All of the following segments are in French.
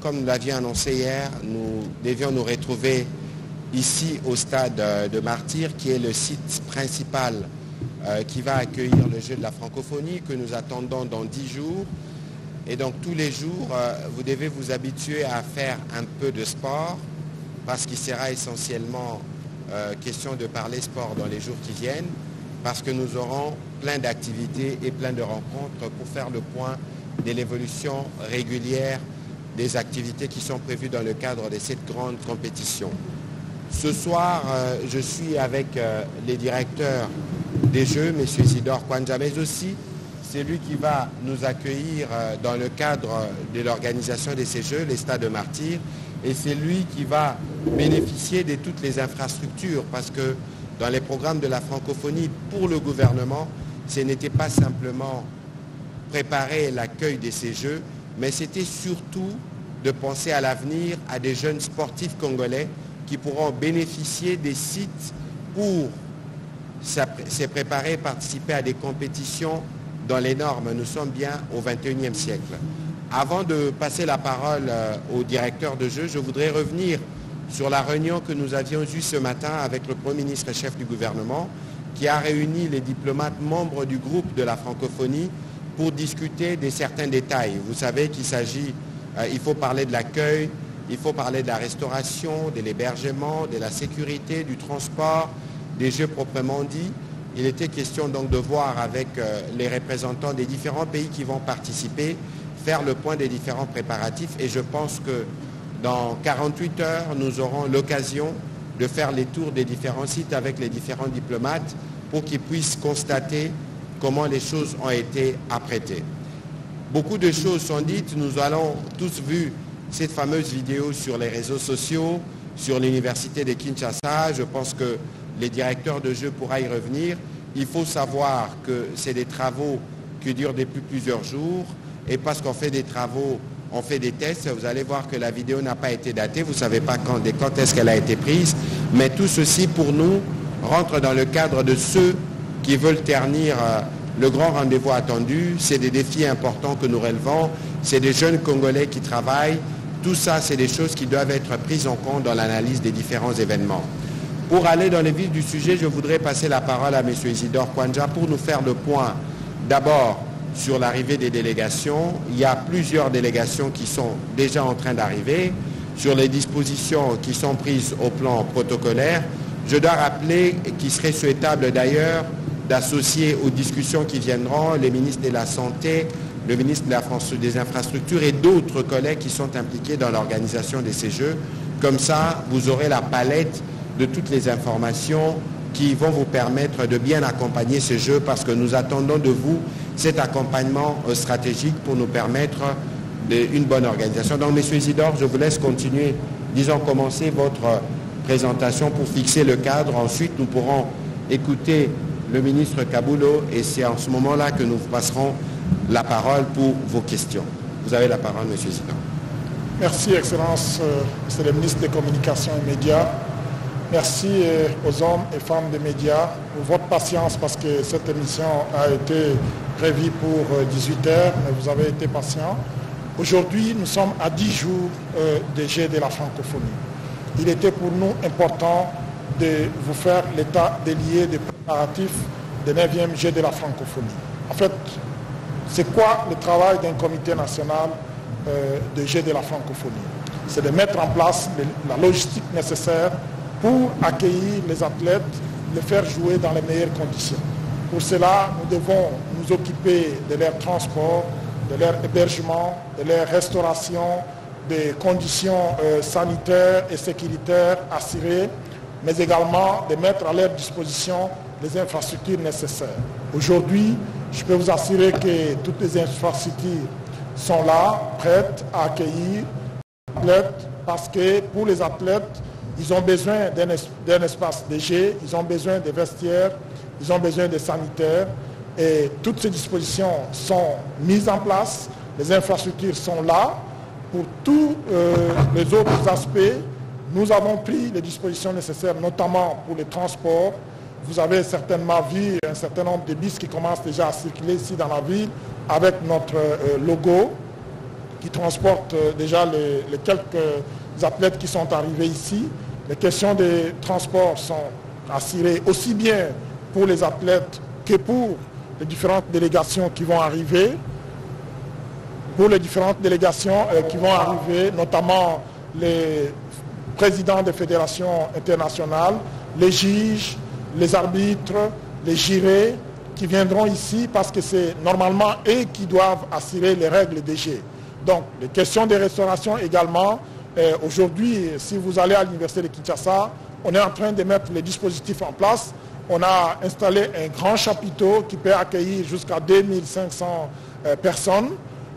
Comme nous l'avions annoncé hier, nous devions nous retrouver ici au stade euh, de Martyr, qui est le site principal euh, qui va accueillir le jeu de la francophonie que nous attendons dans dix jours. Et donc tous les jours, euh, vous devez vous habituer à faire un peu de sport parce qu'il sera essentiellement question de parler sport dans les jours qui viennent parce que nous aurons plein d'activités et plein de rencontres pour faire le point de l'évolution régulière des activités qui sont prévues dans le cadre de cette grande compétition. Ce soir, euh, je suis avec euh, les directeurs des Jeux, M. Isidore Kwanja, aussi c'est lui qui va nous accueillir euh, dans le cadre de l'organisation de ces Jeux, les stades de martyrs, et c'est lui qui va bénéficier de toutes les infrastructures, parce que dans les programmes de la francophonie pour le gouvernement, ce n'était pas simplement préparer l'accueil de ces Jeux, mais c'était surtout de penser à l'avenir à des jeunes sportifs congolais qui pourront bénéficier des sites pour se préparer et participer à des compétitions dans les normes. Nous sommes bien au 21e siècle. Avant de passer la parole euh, au directeur de jeu, je voudrais revenir sur la réunion que nous avions eue ce matin avec le Premier ministre et chef du gouvernement, qui a réuni les diplomates membres du groupe de la francophonie pour discuter de certains détails. Vous savez qu'il s'agit, euh, il faut parler de l'accueil, il faut parler de la restauration, de l'hébergement, de la sécurité, du transport, des jeux proprement dit. Il était question donc de voir avec euh, les représentants des différents pays qui vont participer, faire le point des différents préparatifs et je pense que dans 48 heures, nous aurons l'occasion de faire les tours des différents sites avec les différents diplomates pour qu'ils puissent constater comment les choses ont été apprêtées. Beaucoup de choses sont dites, nous allons tous vu cette fameuse vidéo sur les réseaux sociaux, sur l'université de Kinshasa. Je pense que les directeurs de jeux pourront y revenir. Il faut savoir que c'est des travaux qui durent depuis plusieurs jours. Et parce qu'on fait des travaux, on fait des tests, vous allez voir que la vidéo n'a pas été datée. Vous ne savez pas quand, quand est-ce qu'elle a été prise. Mais tout ceci, pour nous, rentre dans le cadre de ceux qui veulent ternir euh, le grand rendez-vous attendu. C'est des défis importants que nous relevons. C'est des jeunes Congolais qui travaillent. Tout ça, c'est des choses qui doivent être prises en compte dans l'analyse des différents événements. Pour aller dans les vif du sujet, je voudrais passer la parole à M. Isidore Kwanja pour nous faire le point d'abord sur l'arrivée des délégations. Il y a plusieurs délégations qui sont déjà en train d'arriver sur les dispositions qui sont prises au plan protocolaire. Je dois rappeler qu'il serait souhaitable d'ailleurs d'associer aux discussions qui viendront les ministres de la Santé, le ministre des Infrastructures et d'autres collègues qui sont impliqués dans l'organisation de ces Jeux. Comme ça, vous aurez la palette de toutes les informations qui vont vous permettre de bien accompagner ces Jeux parce que nous attendons de vous cet accompagnement euh, stratégique pour nous permettre une bonne organisation. Donc, Monsieur Isidore, je vous laisse continuer, disons, commencer votre présentation pour fixer le cadre. Ensuite, nous pourrons écouter le ministre Kaboulou et c'est en ce moment-là que nous vous passerons la parole pour vos questions. Vous avez la parole, Monsieur Zidane. Merci, Excellence, euh, Monsieur le ministre des Communications et Médias. Merci euh, aux hommes et femmes des médias pour votre patience parce que cette émission a été prévue pour 18 euh, heures, mais vous avez été patient. Aujourd'hui, nous sommes à 10 jours des Jeux de la francophonie. Il était pour nous important de vous faire l'état délié des préparatifs des 9e Jeux de la francophonie. En fait, c'est quoi le travail d'un comité national euh, de Jeux de la francophonie? C'est de mettre en place la logistique nécessaire pour accueillir les athlètes, les faire jouer dans les meilleures conditions. Pour cela, nous devons nous occuper de leur transport, de leur hébergement, de leur restauration, des conditions euh, sanitaires et sécuritaires assurées, mais également de mettre à leur disposition les infrastructures nécessaires. Aujourd'hui, je peux vous assurer que toutes les infrastructures sont là, prêtes à accueillir les athlètes, parce que pour les athlètes, ils ont besoin d'un espace léger, ils ont besoin de vestiaires, ils ont besoin de sanitaires, et toutes ces dispositions sont mises en place, les infrastructures sont là. Pour tous euh, les autres aspects, nous avons pris les dispositions nécessaires, notamment pour les transports, vous avez certainement vu un certain nombre de bus qui commencent déjà à circuler ici dans la ville avec notre euh, logo qui transporte déjà les, quelques athlètes qui sont arrivés ici. Les questions des transports sont assurées aussi bien pour les athlètes que pour les différentes délégations qui vont arriver. Pour les différentes délégations qui vont arriver, notamment les présidents des fédérations internationales, les juges, les arbitres, les jurés qui viendront ici parce que c'est normalement eux qui doivent assurer les règles des jeux. Donc, les questions de restauration également. Euh, aujourd'hui, si vous allez à l'université de Kinshasa, on est en train de mettre les dispositifs en place. On a installé un grand chapiteau qui peut accueillir jusqu'à 2500 euh, personnes.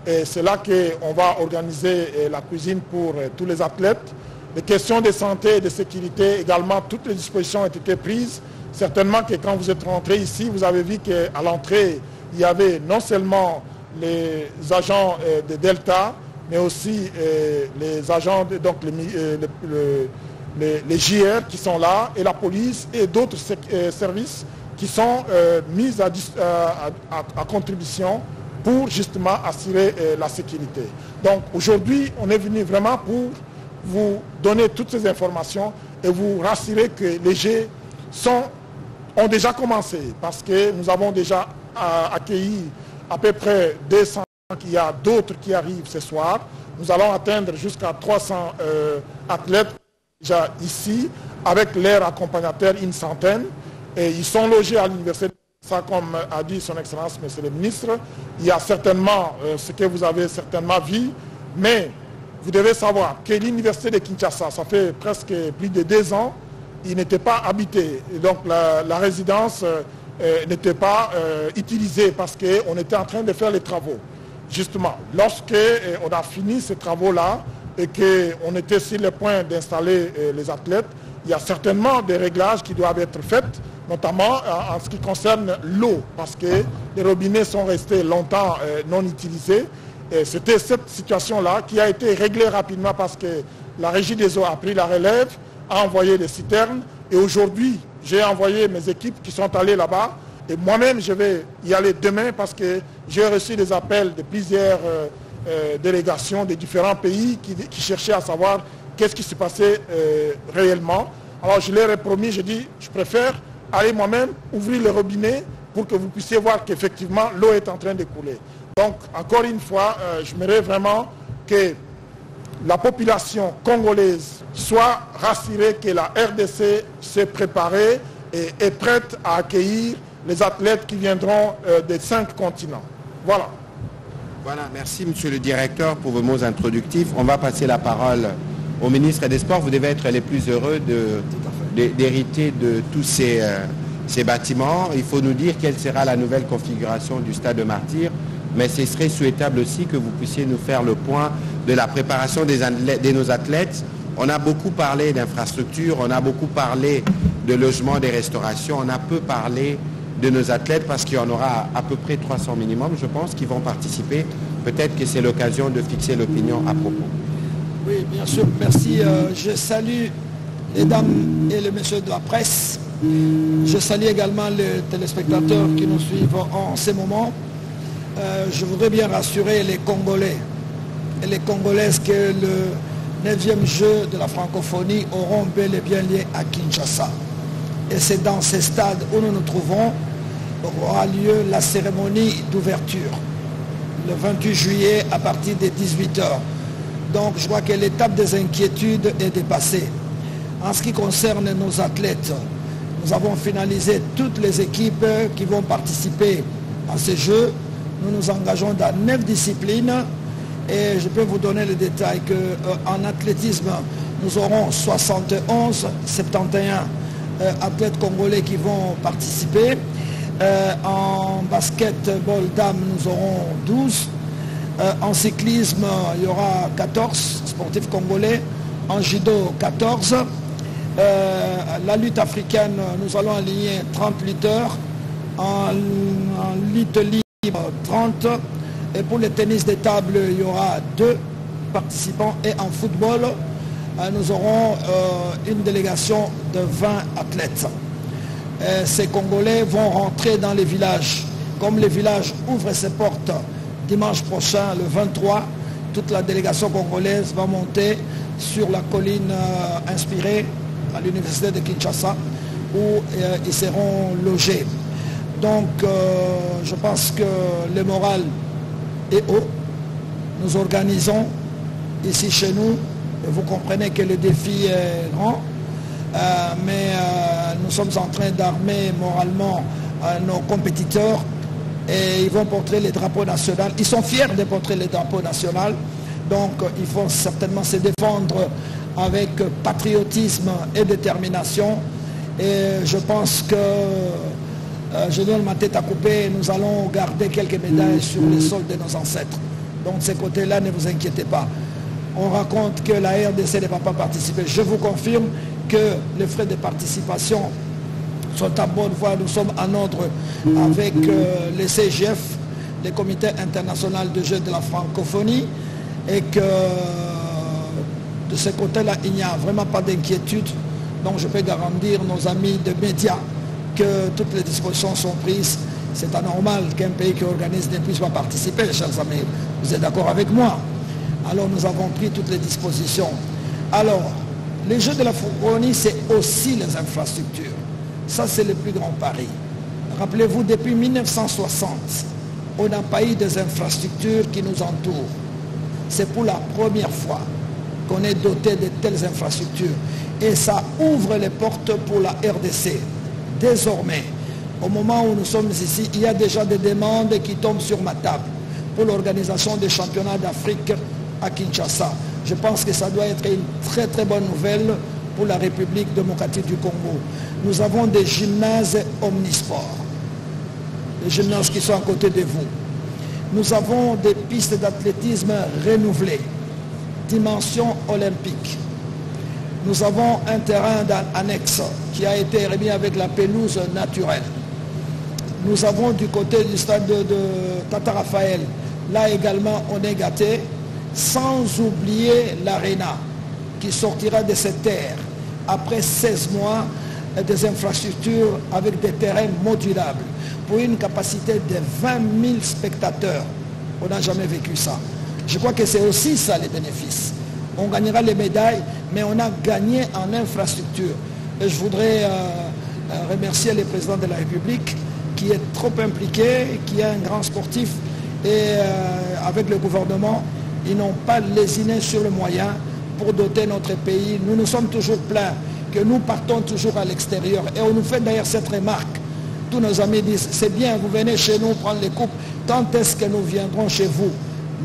Et c'est là qu'on va organiser euh, la cuisine pour tous les athlètes. Les questions de santé et de sécurité également, toutes les dispositions ont été prises. Certainement que quand vous êtes rentré ici, vous avez vu qu'à l'entrée, il y avait non seulement les agents euh, de Delta, mais aussi euh, les agents, donc euh, les, JR qui sont là, et la police et d'autres services qui sont mis à, à, contribution pour justement assurer la sécurité. Donc aujourd'hui, on est venu vraiment pour vous donner toutes ces informations et vous rassurer que les sont, ont déjà commencé parce que nous avons déjà euh, accueilli à peu près 200 il y a d'autres qui arrivent ce soir. Nous allons atteindre jusqu'à 300 euh, athlètes déjà ici, avec leurs accompagnateurs, une centaine. Et ils sont logés à l'université. Ça, comme a dit son Excellence, Monsieur le Ministre, il y a certainement euh, ce que vous avez certainement vu, mais vous devez savoir que l'université de Kinshasa, ça fait presque plus de deux ans, il n'était pas habité. Et donc la, résidence euh, euh, n'était pas euh, utilisée parce qu'on était en train de faire les travaux. Justement, lorsque on a fini ces travaux-là et qu'on était sur le point d'installer les athlètes, il y a certainement des réglages qui doivent être faits, notamment en ce qui concerne l'eau, parce que les robinets sont restés longtemps non utilisés. C'était cette situation-là qui a été réglée rapidement parce que la régie des eaux a pris la relève, a envoyé des citernes et aujourd'hui, j'ai envoyé mes équipes qui sont allées là-bas et moi-même, je vais y aller demain parce que j'ai reçu des appels de plusieurs euh, euh, délégations de différents pays qui, cherchaient à savoir qu'est-ce qui se passait euh, réellement. Alors je leur ai promis, je dis, je préfère aller moi-même ouvrir le robinet pour que vous puissiez voir qu'effectivement l'eau est en train de couler. Donc, encore une fois, euh, je j'aimerais vraiment que la population congolaise soit rassurée que la RDC s'est préparée et est prête à accueillir les athlètes qui viendront euh, des cinq continents. Voilà. Voilà, merci Monsieur le Directeur pour vos mots introductifs. On va passer la parole au ministre des Sports. Vous devez être les plus heureux d'hériter de, tous ces, euh, ces bâtiments. Il faut nous dire quelle sera la nouvelle configuration du stade de Martyr mais ce serait souhaitable aussi que vous puissiez nous faire le point de la préparation de nos athlètes. On a beaucoup parlé d'infrastructures, on a beaucoup parlé de logements, des restaurations, on a peu parlé de nos athlètes parce qu'il y en aura à peu près 300 minimum, je pense, qui vont participer. Peut-être que c'est l'occasion de fixer l'opinion à propos. Oui, bien sûr, merci. Euh, je salue les dames et les messieurs de la presse. Je salue également les téléspectateurs qui nous suivent en ce moment. Euh, je voudrais bien rassurer les Congolais et les Congolaises que le 9e jeu de la francophonie auront bel et bien lié à Kinshasa. Et c'est dans ces stades où nous nous trouvons aura lieu la cérémonie d'ouverture le 28 juillet à partir des 18h. Donc je crois que l'étape des inquiétudes est dépassée. En ce qui concerne nos athlètes, nous avons finalisé toutes les équipes qui vont participer à ces Jeux. Nous nous engageons dans neuf disciplines et je peux vous donner le détail qu'en euh, athlétisme, nous aurons 71, 71 euh, athlètes congolais qui vont participer. Euh, en basketball dame, nous aurons 12. en cyclisme, il y aura 14 sportifs congolais. En judo, 14. la lutte africaine, nous allons aligner 30 lutteurs. En, en lutte libre, 30. Et pour le tennis de table, il y aura deux participants. Et en football, euh, nous aurons euh, une délégation de 20 athlètes. ces Congolais vont rentrer dans les villages. Comme les villages ouvrent ses portes dimanche prochain, le 23, toute la délégation congolaise va monter sur la colline euh, inspirée à l'université de Kinshasa où ils seront logés. Donc je pense que le moral est haut. Nous organisons ici chez nous. Vous comprenez que le défi est grand. mais nous sommes en train d'armer moralement nos compétiteurs et ils vont porter les drapeaux nationaux. Ils sont fiers de porter les drapeaux nationaux. Donc il faut certainement se défendre avec patriotisme et détermination. Et je pense que euh, je donne ma tête à couper, nous allons garder quelques médailles sur les sols de nos ancêtres. Donc ces côtés-là, ne vous inquiétez pas. On raconte que la RDC ne va pas participer. Je vous confirme que les frais de participation sont à bonne voie. Nous sommes en ordre avec euh, les CGF, les comités internationaux de jeux de la francophonie, et que de ce côté-là, il n'y a vraiment pas d'inquiétude. Donc je peux garantir nos amis de médias que toutes les dispositions sont prises. C'est anormal qu'un pays qui organise ne puisse pas participer, chers amis. Vous êtes d'accord avec moi? Alors nous avons pris toutes les dispositions. Alors, les Jeux de la francophonie, c'est aussi les infrastructures. Ça, c'est le plus grand pari. Rappelez-vous, depuis 1960, on n'a pas eu des infrastructures qui nous entourent. C'est pour la première fois qu'on est doté de telles infrastructures. Et ça ouvre les portes pour la RDC. Désormais, au moment où nous sommes ici, il y a déjà des demandes qui tombent sur ma table pour l'organisation des championnats d'Afrique à Kinshasa. Je pense que ça doit être une très très bonne nouvelle pour la République démocratique du Congo. Nous avons des gymnases omnisports, les gymnases qui sont à côté de vous. Nous avons des pistes d'athlétisme renouvelées, dimension olympique. Nous avons un terrain annexe qui a été remis avec la pelouse naturelle. Nous avons du côté du stade de, Tata Raphaël, là également on est gâté, sans oublier l'aréna qui sortira de cette terre après 16 mois des infrastructures avec des terrains modulables pour une capacité de 20 000 spectateurs. On n'a jamais vécu ça. Je crois que c'est aussi ça les bénéfices. On gagnera les médailles, mais on a gagné en infrastructure. Et je voudrais euh, euh, remercier le président de la République qui est trop impliqué, qui est un grand sportif. Et euh, avec le gouvernement, ils n'ont pas lésiné sur le moyen pour doter notre pays. Nous nous sommes toujours pleins que nous partons toujours à l'extérieur. Et on nous fait d'ailleurs cette remarque. Tous nos amis disent, c'est bien, vous venez chez nous prendre les coupes. Tant est-ce que nous viendrons chez vous?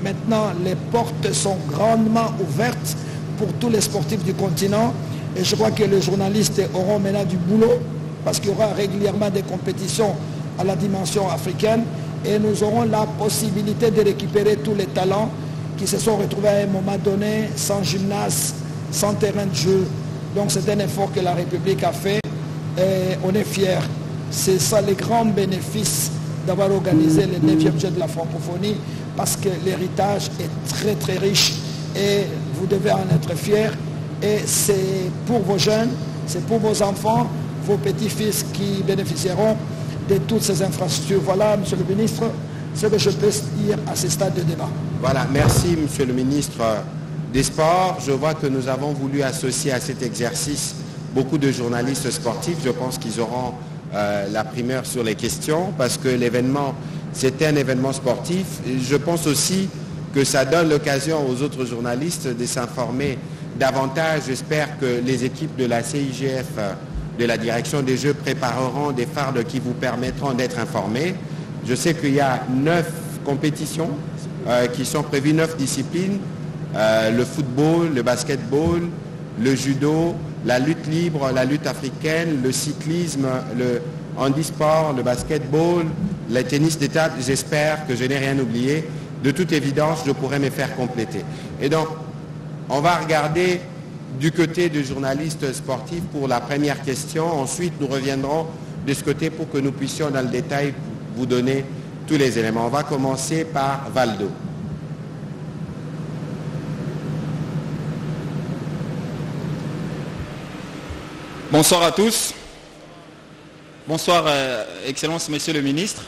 Maintenant, les portes sont grandement ouvertes pour tous les sportifs du continent. Et je crois que les journalistes auront maintenant du boulot parce qu'il y aura régulièrement des compétitions à la dimension africaine et nous aurons la possibilité de récupérer tous les talents qui se sont retrouvés à un moment donné sans gymnase, sans terrain de jeu. Donc c'est un effort que la République a fait et on est fiers. C'est ça le grand bénéfice d'avoir organisé le 9e jeu de la francophonie parce que l'héritage est très très riche et vous devez en être fiers. Et c'est pour vos jeunes, c'est pour vos enfants, vos petits-fils qui bénéficieront de toutes ces infrastructures. Voilà, Monsieur le Ministre, ce que je peux dire à ce stade de débat. Voilà, merci Monsieur le Ministre des Sports. Je vois que nous avons voulu associer à cet exercice beaucoup de journalistes sportifs. Je pense qu'ils auront euh, la primeur sur les questions parce que l'événement, c'était un événement sportif. je pense aussi que ça donne l'occasion aux autres journalistes de s'informer davantage. J'espère que les équipes de la CIGF, de la direction des Jeux, prépareront des fardes qui vous permettront d'être informés. Je sais qu'il y a neuf compétitions euh, qui sont prévues, neuf disciplines. Euh, le football, le basketball, le judo, la lutte libre, la lutte africaine, le cyclisme, le handisport, le basketball, le tennis d'état. J'espère que je n'ai rien oublié. De toute évidence, je pourrais me faire compléter. Et donc, on va regarder du côté du journaliste sportif pour la première question. Ensuite, nous reviendrons de ce côté pour que nous puissions dans le détail vous donner tous les éléments. On va commencer par Valdo. Bonsoir à tous. Bonsoir, euh, Excellence, Monsieur le Ministre.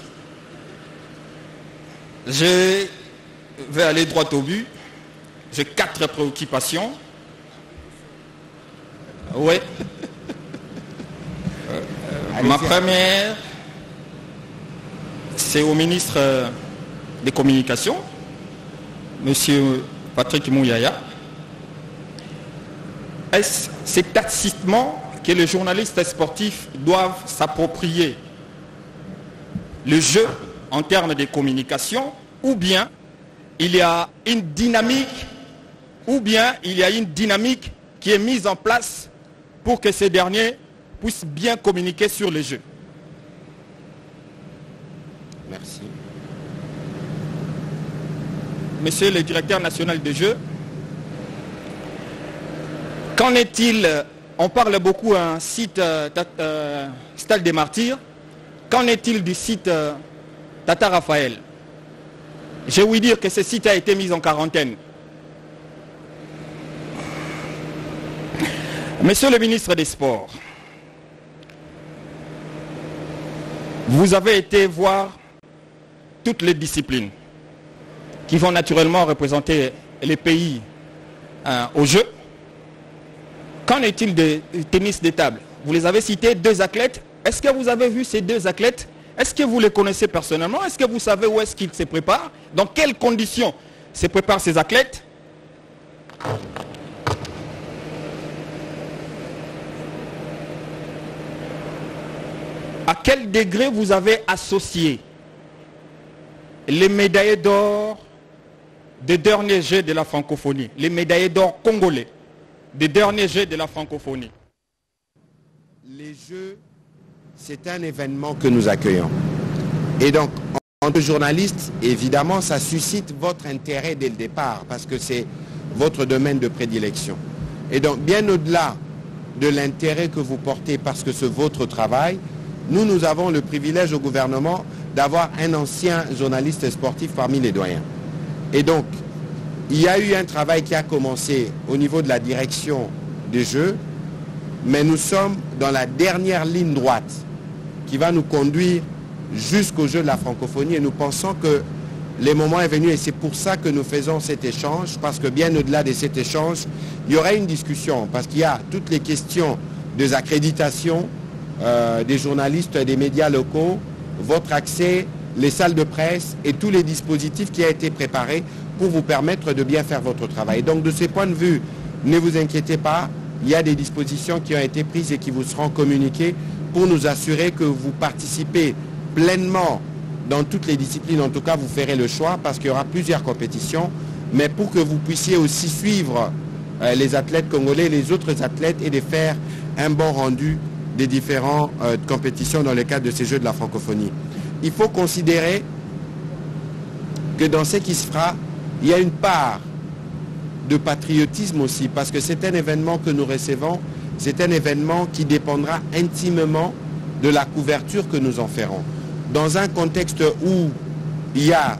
Je vais aller droit au but j'ai quatre préoccupations. Oui. ma première, c'est au ministre des Communications, Monsieur Patrick Mouyaya. Est-ce c'est tacitement que les journalistes sportifs doivent s'approprier? Le jeu en termes de communication ou bien il y a une dynamique ou bien il y a une dynamique qui est mise en place pour que ces derniers puissent bien communiquer sur le jeu. Merci. Monsieur le directeur national de jeu, qu'en est-il? On parle beaucoup un site euh, euh, Stade des Martyrs. Qu'en est-il du site euh, Tata Raphaël Je vais dire que ce site a été mis en quarantaine. Monsieur le ministre des Sports, vous avez été voir toutes les disciplines qui vont naturellement représenter les pays au jeu. Qu'en est-il de tennis de table Vous les avez cités, deux athlètes. Est-ce que vous avez vu ces deux athlètes Est-ce que vous les connaissez personnellement? Est-ce que vous savez où est-ce qu'ils se préparent? Dans quelles conditions se préparent ces athlètes? À quel degré vous avez associé les médaillés d'or des derniers Jeux de la francophonie, les médaillés d'or congolais des derniers Jeux de la francophonie? Les Jeux, c'est un événement que nous accueillons. Et donc, en tant que journaliste, évidemment, ça suscite votre intérêt dès le départ, parce que c'est votre domaine de prédilection. Et donc, bien au-delà de l'intérêt que vous portez parce que c'est votre travail, nous, nous avons le privilège au gouvernement d'avoir un ancien journaliste sportif parmi les doyens. Et donc, il y a eu un travail qui a commencé au niveau de la direction des Jeux, mais nous sommes dans la dernière ligne droite qui va nous conduire jusqu'au jeu de la francophonie et nous pensons que le moment est venu et c'est pour ça que nous faisons cet échange, parce que bien au-delà de cet échange, il y aura une discussion, parce qu'il y a toutes les questions des accréditations euh, des journalistes et des médias locaux, votre accès, les salles de presse et tous les dispositifs qui ont été préparés pour vous permettre de bien faire votre travail. Donc de ce point de vue, ne vous inquiétez pas, il y a des dispositions qui ont été prises et qui vous seront communiquées pour nous assurer que vous participez pleinement dans toutes les disciplines. En tout cas, vous ferez le choix parce qu'il y aura plusieurs compétitions, mais pour que vous puissiez aussi suivre euh, les athlètes congolais, les autres athlètes et de faire un bon rendu des différentes euh, compétitions dans le cadre de ces Jeux de la francophonie. Il faut considérer que dans ce qui se fera, il y a une part de patriotisme aussi, parce que c'est un événement que nous recevons, c'est un événement qui dépendra intimement de la couverture que nous en ferons. Dans un contexte où il y a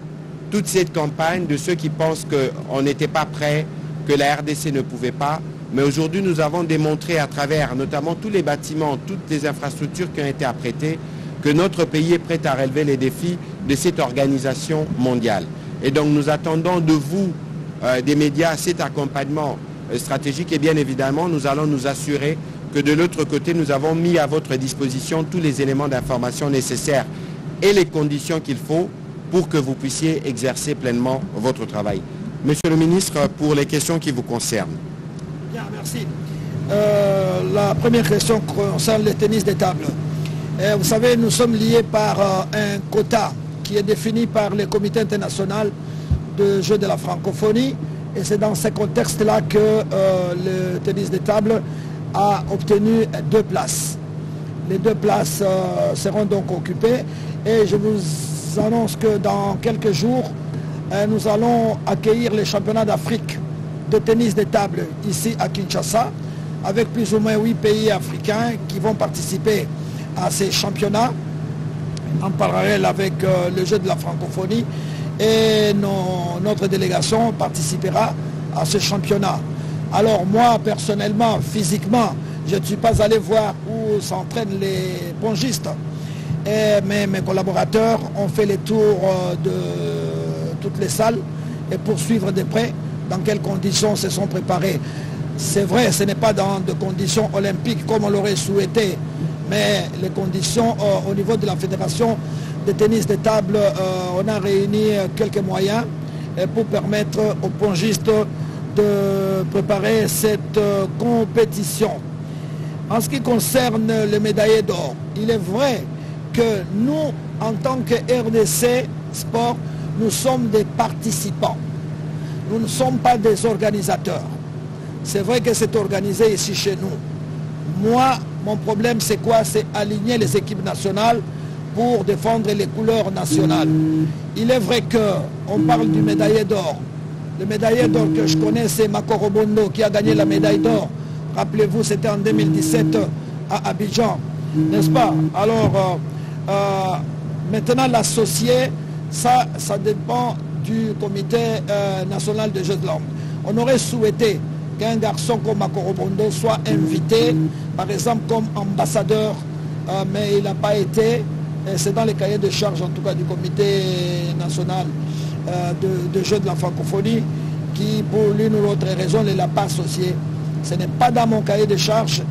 toute cette campagne de ceux qui pensent qu'on n'était pas prêt, que la RDC ne pouvait pas, mais aujourd'hui nous avons démontré à travers notamment tous les bâtiments, toutes les infrastructures qui ont été apprêtées, que notre pays est prêt à relever les défis de cette organisation mondiale. Et donc nous attendons de vous, euh, des médias, cet accompagnement stratégique et bien évidemment nous allons nous assurer que de l'autre côté nous avons mis à votre disposition tous les éléments d'information nécessaires et les conditions qu'il faut pour que vous puissiez exercer pleinement votre travail. Monsieur le ministre, pour les questions qui vous concernent. Bien, merci. Euh, la première question concerne le tennis des tables. vous savez, nous sommes liés par un quota qui est défini par le comité international de jeux de la francophonie. Et c'est dans ce contexte-là que euh, le tennis de table a obtenu deux places. Les deux places euh, seront donc occupées et je vous annonce que dans quelques jours, euh, nous allons accueillir les championnats d'Afrique de tennis de table ici à Kinshasa avec plus ou moins huit pays africains qui vont participer à ces championnats en parallèle avec le jeu de la francophonie et notre délégation participera à ce championnat. Alors moi, personnellement, physiquement, je ne suis pas allé voir où s'entraînent les pongistes. mais mes collaborateurs ont fait les tours euh, de toutes les salles et pour suivre de près dans quelles conditions se sont préparés. C'est vrai, ce n'est pas dans des conditions olympiques comme on l'aurait souhaité, mais les conditions euh, au niveau de la fédération de tennis de table, euh, on a réuni quelques moyens pour permettre aux pongistes de préparer cette compétition. En ce qui concerne les médaillés d'or, il est vrai que nous, en tant que RDC Sport, nous sommes des participants. Nous ne sommes pas des organisateurs. C'est vrai que c'est organisé ici chez nous. Moi, mon problème, c'est quoi? C'est aligner les équipes nationales pour défendre les couleurs nationales. Il est vrai qu'on parle du médaillé d'or. Le médaillé d'or que je connais, c'est Makoro Bondo qui a gagné la médaille d'or Rappelez-vous, c'était en 2017 à Abidjan, n'est-ce pas? Alors, euh, euh, maintenant, l'associé, ça, ça dépend du comité euh, national de jeux de l'homme. On aurait souhaité qu'un garçon comme Bondo soit invité, par exemple comme ambassadeur, mais il n'a pas été. C'est dans les cahiers de charge, en tout cas, du comité national de, de jeux de la francophonie, qui, pour l'une ou l'autre raison, ne l'a pas associé ce n'est pas dans mon cahier de charge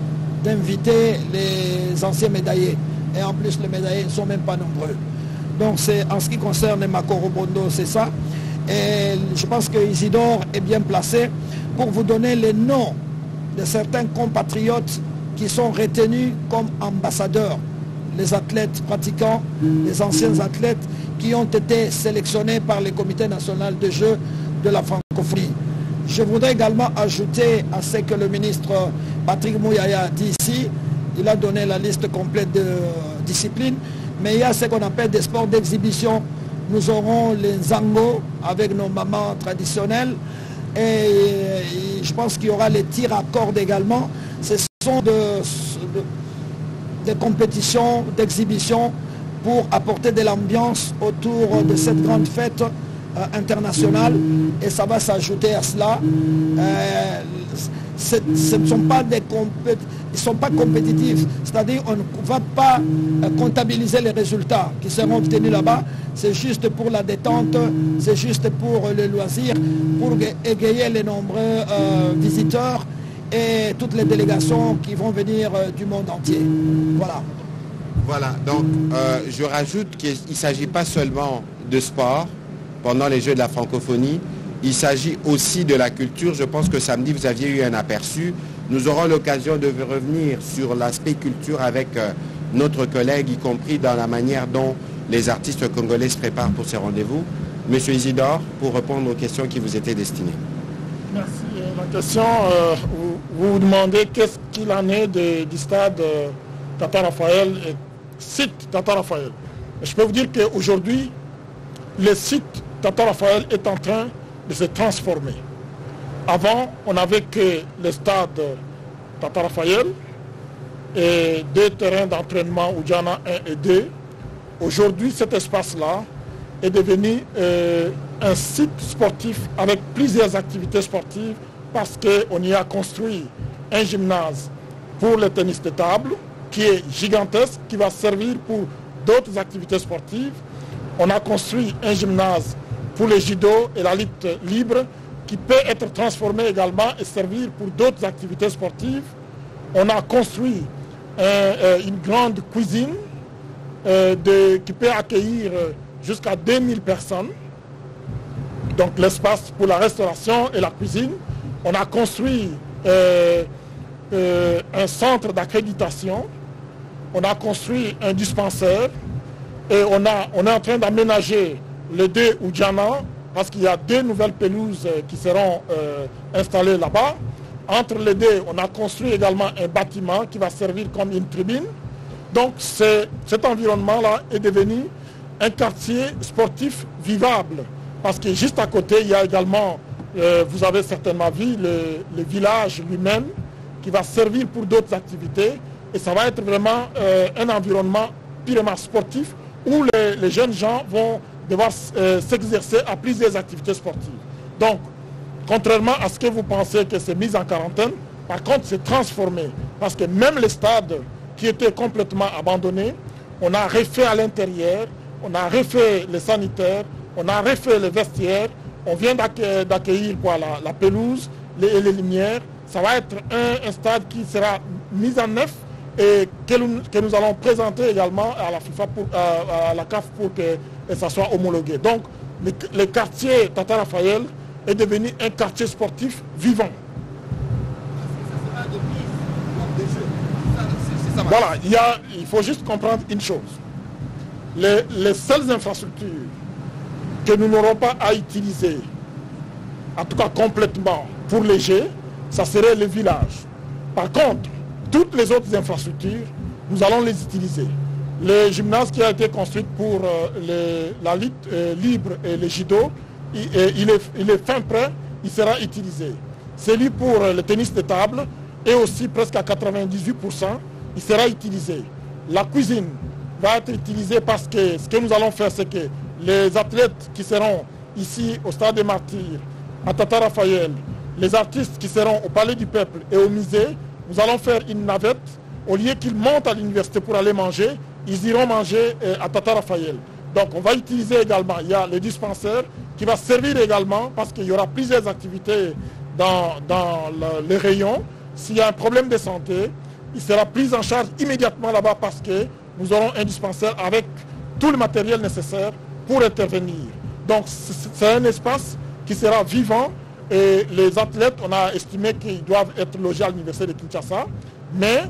d'inviter les anciens médaillés. Et en plus, les médaillés ne sont même pas nombreux. Donc, c'est en ce qui concerne Makoro Bondo, c'est ça. Et je pense que Isidore est bien placé pour vous donner les noms de certains compatriotes qui sont retenus comme ambassadeurs. Les athlètes pratiquants, les anciens athlètes qui ont été sélectionnés par le comité national de jeux de la francophonie. Je voudrais également ajouter à ce que le ministre Patrick Mouyaya a dit ici, il a donné la liste complète de disciplines, mais il y a ce qu'on appelle des sports d'exhibition. Nous aurons les zango avec nos mamans traditionnelles et je pense qu'il y aura les tirs à cordes également. Ce sont des compétitions d'exhibition pour apporter de l'ambiance autour de cette grande fête euh, international et ça va s'ajouter à cela. Euh, ce ne sont pas des ils sont pas compétitifs, c'est-à-dire on ne va pas euh, comptabiliser les résultats qui seront obtenus là-bas, c'est juste pour la détente, c'est juste pour le loisir, pour égayer les nombreux visiteurs et toutes les délégations qui vont venir du monde entier. Voilà. Voilà, donc je rajoute qu'il ne s'agit pas seulement de sport, pendant les Jeux de la francophonie. Il s'agit aussi de la culture. Je pense que samedi, vous aviez eu un aperçu. Nous aurons l'occasion de revenir sur l'aspect culture avec euh, notre collègue, y compris dans la manière dont les artistes congolais se préparent pour ces rendez-vous. Monsieur Isidore, pour répondre aux questions qui vous étaient destinées. Merci. Ma question, euh, vous, vous demandez qu'est-ce qu'il en est du stade euh, Tata Raphaël et site Tata Raphaël. Je peux vous dire qu'aujourd'hui, les sites Tata Raphaël est en train de se transformer. Avant, on n'avait que le stade Tata Raphaël et deux terrains d'entraînement Oudjana 1 et 2. Aujourd'hui, cet espace-là est devenu euh, un site sportif avec plusieurs activités sportives parce qu'on y a construit un gymnase pour le tennis de table qui est gigantesque, qui va servir pour d'autres activités sportives. On a construit un gymnase pour le judo et la lutte libre qui peut être transformé également et servir pour d'autres activités sportives. On a construit euh, une grande cuisine euh, qui peut accueillir jusqu'à 2000 personnes. Donc l'espace pour la restauration et la cuisine. On a construit euh, un centre d'accréditation. On a construit un dispensaire. Et on, a, on est en train d'aménager le deux Oudjana, parce qu'il y a deux nouvelles pelouses euh, qui seront euh, installées là-bas. Entre les deux, on a construit également un bâtiment qui va servir comme une tribune. Donc cet environnement-là est devenu un quartier sportif vivable. Parce que juste à côté, il y a également, euh, vous avez certainement vu, le, village lui-même qui va servir pour d'autres activités. Et ça va être vraiment un environnement purement sportif où les jeunes gens vont devoir euh, s'exercer à plusieurs activités sportives. Donc, contrairement à ce que vous pensez que c'est mis en quarantaine, par contre, c'est transformé. Parce que même les stades qui étaient complètement abandonnés, on a refait à l'intérieur, on a refait les sanitaires, on a refait les vestiaires, On vient d'accueillir la, pelouse et les, lumières. Ça va être un, stade qui sera mis en neuf et que nous, allons présenter également à la FIFA, pour, à, la CAF pour que ça soit homologué. Donc, le, quartier Tata Raphaël est devenu un quartier sportif vivant. Voilà, il, il faut juste comprendre une chose. Les, les seules infrastructures que nous n'aurons pas à utiliser, en tout cas complètement, pour les jets, ça serait le village. Par contre, toutes les autres infrastructures, nous allons les utiliser. Le gymnase qui a été construit pour euh, la lutte euh, libre et le judo, il, est, fin prêt, il sera utilisé. Celui pour euh, le tennis de table est aussi presque à 98%, il sera utilisé. La cuisine va être utilisée parce que ce que nous allons faire, c'est que les athlètes qui seront ici au Stade des Martyrs, à Tata Raphaël, les artistes qui seront au Palais du Peuple et au musée, nous allons faire une navette. Au lieu qu'ils montent à l'université pour aller manger, ils iront manger euh, à Tata Raphaël. Donc on va utiliser également, il y a le dispensaire qui va servir également parce qu'il y aura plusieurs activités dans, les rayons. S'il y a un problème de santé, il sera pris en charge immédiatement là-bas parce que nous aurons un dispensaire avec tout le matériel nécessaire pour intervenir. Donc c'est un espace qui sera vivant et les athlètes, on a estimé qu'ils doivent être logés à l'université de Kinshasa, mais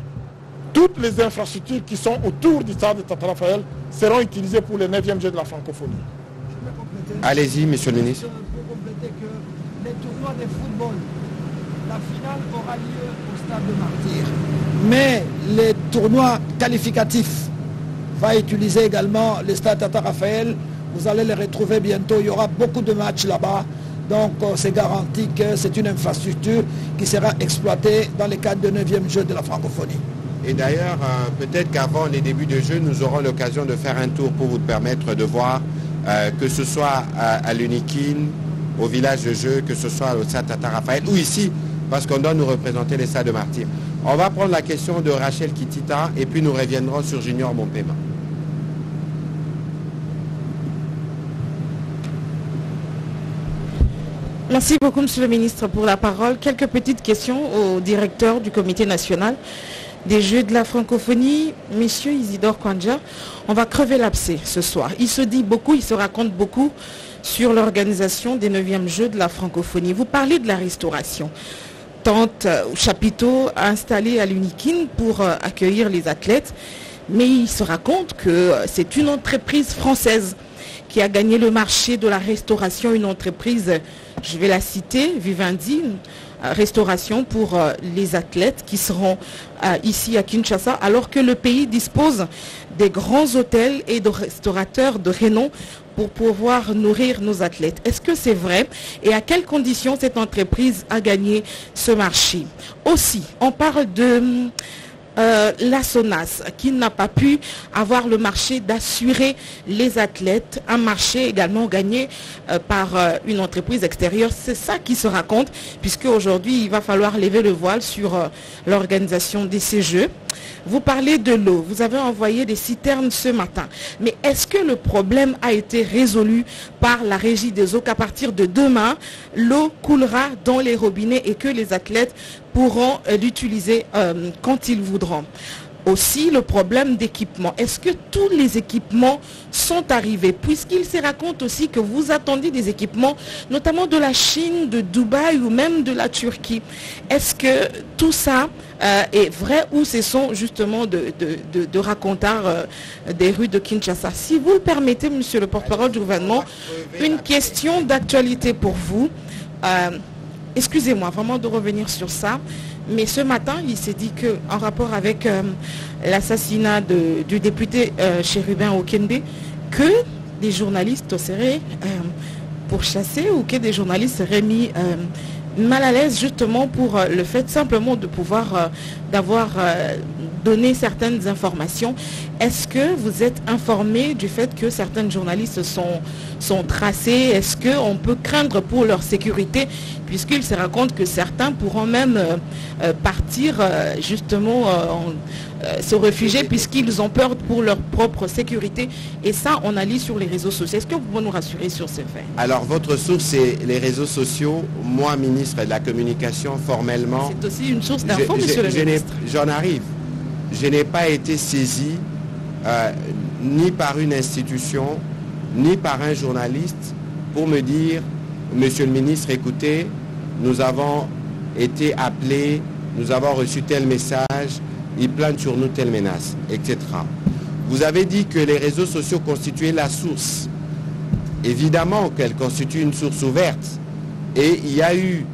toutes les infrastructures qui sont autour du stade de Tata Raphaël seront utilisées pour le 9e jeu de la francophonie. Allez-y, monsieur le ministre. Pour compléter que les tournois de football, la finale aura lieu au stade de Martyr. Mais les tournois qualificatifs va utiliser également le stade Tata Raphaël. Vous allez les retrouver bientôt. Il y aura beaucoup de matchs là-bas. Donc euh, c'est garanti que c'est une infrastructure qui sera exploitée dans le cadre du 9e jeu de la francophonie. Et d'ailleurs, euh, peut-être qu'avant les débuts de jeu, nous aurons l'occasion de faire un tour pour vous permettre de voir euh, que ce soit à, l'Unikin, au village de jeu, que ce soit au Stade Tata Raphaël ou ici, parce qu'on doit nous représenter les stades de Martyr. On va prendre la question de Rachel Kitita et puis nous reviendrons sur Junior Montpema. Merci beaucoup, Monsieur le ministre, pour la parole. Quelques petites questions au directeur du Comité national des Jeux de la francophonie, Monsieur Isidore Kwanja. On va crever l'abcès ce soir. Il se dit beaucoup, il se raconte beaucoup sur l'organisation des 9e Jeux de la francophonie. Vous parlez de la restauration. Tente ou chapiteau installé à l'Unikin pour euh, accueillir les athlètes, mais il se raconte que euh, c'est une entreprise française qui a gagné le marché de la restauration, une entreprise, je vais la citer, Vivendi, euh, restauration pour euh, les athlètes qui seront euh, ici à Kinshasa, alors que le pays dispose des grands hôtels et de restaurateurs de renom pour pouvoir nourrir nos athlètes. Est-ce que c'est vrai et à quelles conditions cette entreprise a gagné ce marché? Aussi, on parle de euh, la SONAS qui n'a pas pu avoir le marché d'assurer les athlètes, un marché également gagné euh, par euh, une entreprise extérieure. C'est ça qui se raconte puisque aujourd'hui il va falloir lever le voile sur l'organisation de ces Jeux. Vous parlez de l'eau, vous avez envoyé des citernes ce matin. Mais est-ce que le problème a été résolu par la régie des eaux qu'à partir de demain, l'eau coulera dans les robinets et que les athlètes pourront euh, l'utiliser euh, quand ils voudront aussi le problème d'équipement. Est-ce que tous les équipements sont arrivés? Puisqu'il se raconte aussi que vous attendiez des équipements, notamment de la Chine, de Dubaï ou même de la Turquie. Est-ce que tout ça euh, est vrai ou ce sont justement de, de, euh, des rues de Kinshasa? Si vous le permettez, monsieur le porte-parole du gouvernement, une question d'actualité pour vous. Excusez-moi vraiment de revenir sur ça. Mais ce matin, il s'est dit qu'en rapport avec euh, l'assassinat du député euh, Chérubin Okende, que des journalistes seraient euh, pourchassés ou que des journalistes seraient mis mal à l'aise justement pour le fait simplement de pouvoir d'avoir donné certaines informations. Est-ce que vous êtes informé du fait que certains journalistes sont, sont tracés Est-ce qu'on peut craindre pour leur sécurité? Puisqu'il se raconte que certains pourront même partir justement se réfugier puisqu'ils ont peur pour leur propre sécurité. Et ça, on a lu sur les réseaux sociaux. Est-ce que vous pouvez nous rassurer sur ce fait Alors, votre source, c'est les réseaux sociaux. Moi, ministre de la Communication, formellement... C'est aussi une source d'info, monsieur le ministre. J'en arrive. Je n'ai pas été saisi ni par une institution, ni par un journaliste pour me dire, Monsieur le ministre, écoutez, nous avons été appelés, nous avons reçu tel message, il plane sur nous telle menace, etc. Vous avez dit que les réseaux sociaux constituaient la source. Évidemment qu'elle constitue une source ouverte. Et il y a eu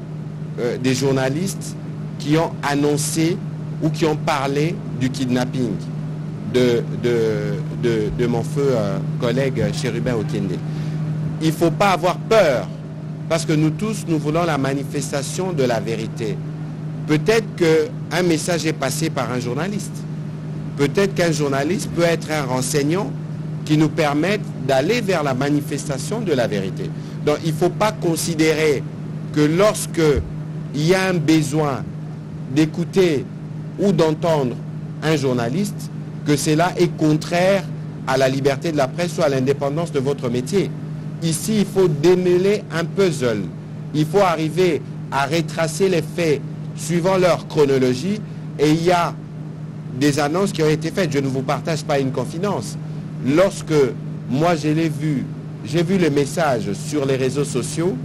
euh, des journalistes qui ont annoncé ou qui ont parlé du kidnapping de, de, mon feu euh, collègue Chérubin Okende. Il ne faut pas avoir peur, parce que nous tous, nous voulons la manifestation de la vérité. Peut-être qu'un message est passé par un journaliste. Peut-être qu'un journaliste peut être un renseignant qui nous permette d'aller vers la manifestation de la vérité. Donc il ne faut pas considérer que lorsque il y a un besoin d'écouter ou d'entendre un journaliste, que cela est contraire à la liberté de la presse ou à l'indépendance de votre métier. Ici, il faut démêler un puzzle. Il faut arriver à retracer les faits suivant leur chronologie. Et il y a des annonces qui ont été faites. Je ne vous partage pas une confidence. Lorsque moi, je l'ai vu, j'ai vu le message sur les réseaux sociaux,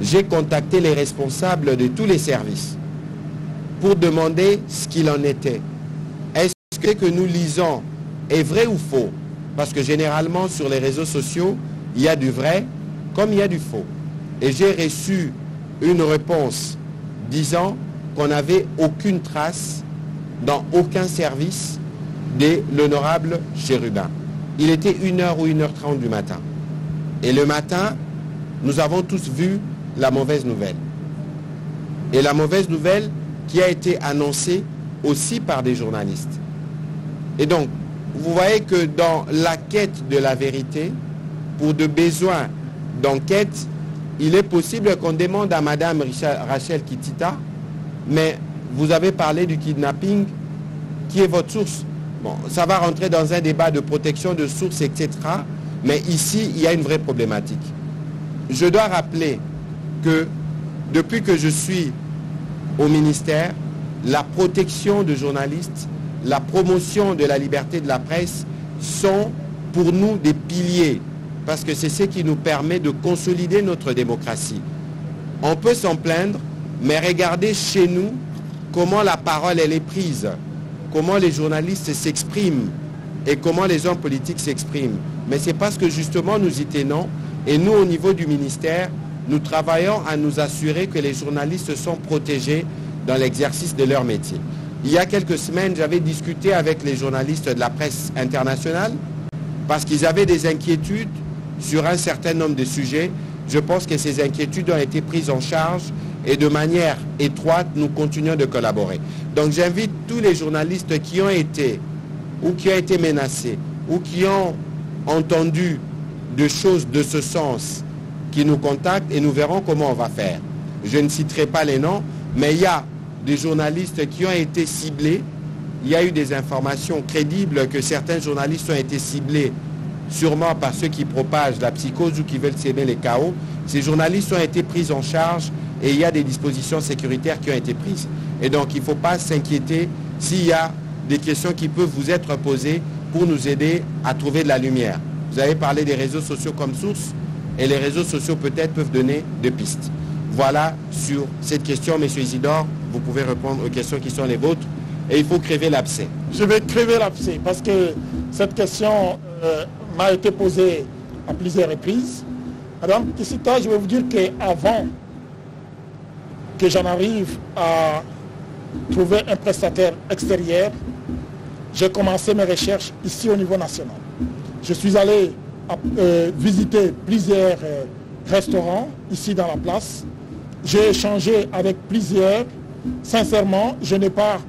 j'ai contacté les responsables de tous les services pour demander ce qu'il en était ce que nous lisons est vrai ou faux? Parce que généralement sur les réseaux sociaux, il y a du vrai comme il y a du faux. Et j'ai reçu une réponse disant qu'on n'avait aucune trace dans aucun service de l'honorable chérubin. Il était 1h ou 1h30 du matin. Et le matin, nous avons tous vu la mauvaise nouvelle. Et la mauvaise nouvelle qui a été annoncée aussi par des journalistes. Et donc, vous voyez que dans la quête de la vérité, pour de besoins d'enquête, il est possible qu'on demande à Madame Rachel Kitita, mais vous avez parlé du kidnapping, qui est votre source Bon, ça va rentrer dans un débat de protection de sources, etc. Mais ici, il y a une vraie problématique. Je dois rappeler que depuis que je suis au ministère, la protection de journalistes la promotion de la liberté de la presse sont pour nous des piliers, parce que c'est ce qui nous permet de consolider notre démocratie. On peut s'en plaindre, mais regardez chez nous comment la parole est prise, comment les journalistes s'expriment et comment les hommes politiques s'expriment. Mais c'est parce que justement nous y tenons et nous au niveau du ministère, nous travaillons à nous assurer que les journalistes sont protégés dans l'exercice de leur métier. Il y a quelques semaines, j'avais discuté avec les journalistes de la presse internationale parce qu'ils avaient des inquiétudes sur un certain nombre de sujets. Je pense que ces inquiétudes ont été prises en charge et de manière étroite, nous continuons de collaborer. Donc j'invite tous les journalistes qui ont été ou qui ont été menacés ou qui ont entendu des choses de ce sens qui nous contactent et nous verrons comment on va faire. Je ne citerai pas les noms, mais il y a des journalistes qui ont été ciblés. Il y a eu des informations crédibles que certains journalistes ont été ciblés sûrement par ceux qui propagent la psychose ou qui veulent s'aimer les chaos. Ces journalistes ont été pris en charge et il y a des dispositions sécuritaires qui ont été prises. Et donc il ne faut pas s'inquiéter s'il y a des questions qui peuvent vous être posées pour nous aider à trouver de la lumière. Vous avez parlé des réseaux sociaux comme source et les réseaux sociaux peut-être peuvent donner des pistes. Voilà sur cette question, M. Isidore, vous pouvez répondre aux questions qui sont les vôtres. Et il faut crever l'abcès. Je vais crever l'abcès parce que cette question euh, m'a été posée à plusieurs reprises. Madame Kissita, je vais vous dire qu'avant que j'en arrive à trouver un prestataire extérieur, j'ai commencé mes recherches ici au niveau national. Je suis allé euh, visiter plusieurs euh, restaurants ici dans la place j'ai échangé avec plusieurs. Sincèrement, je n'ai pas,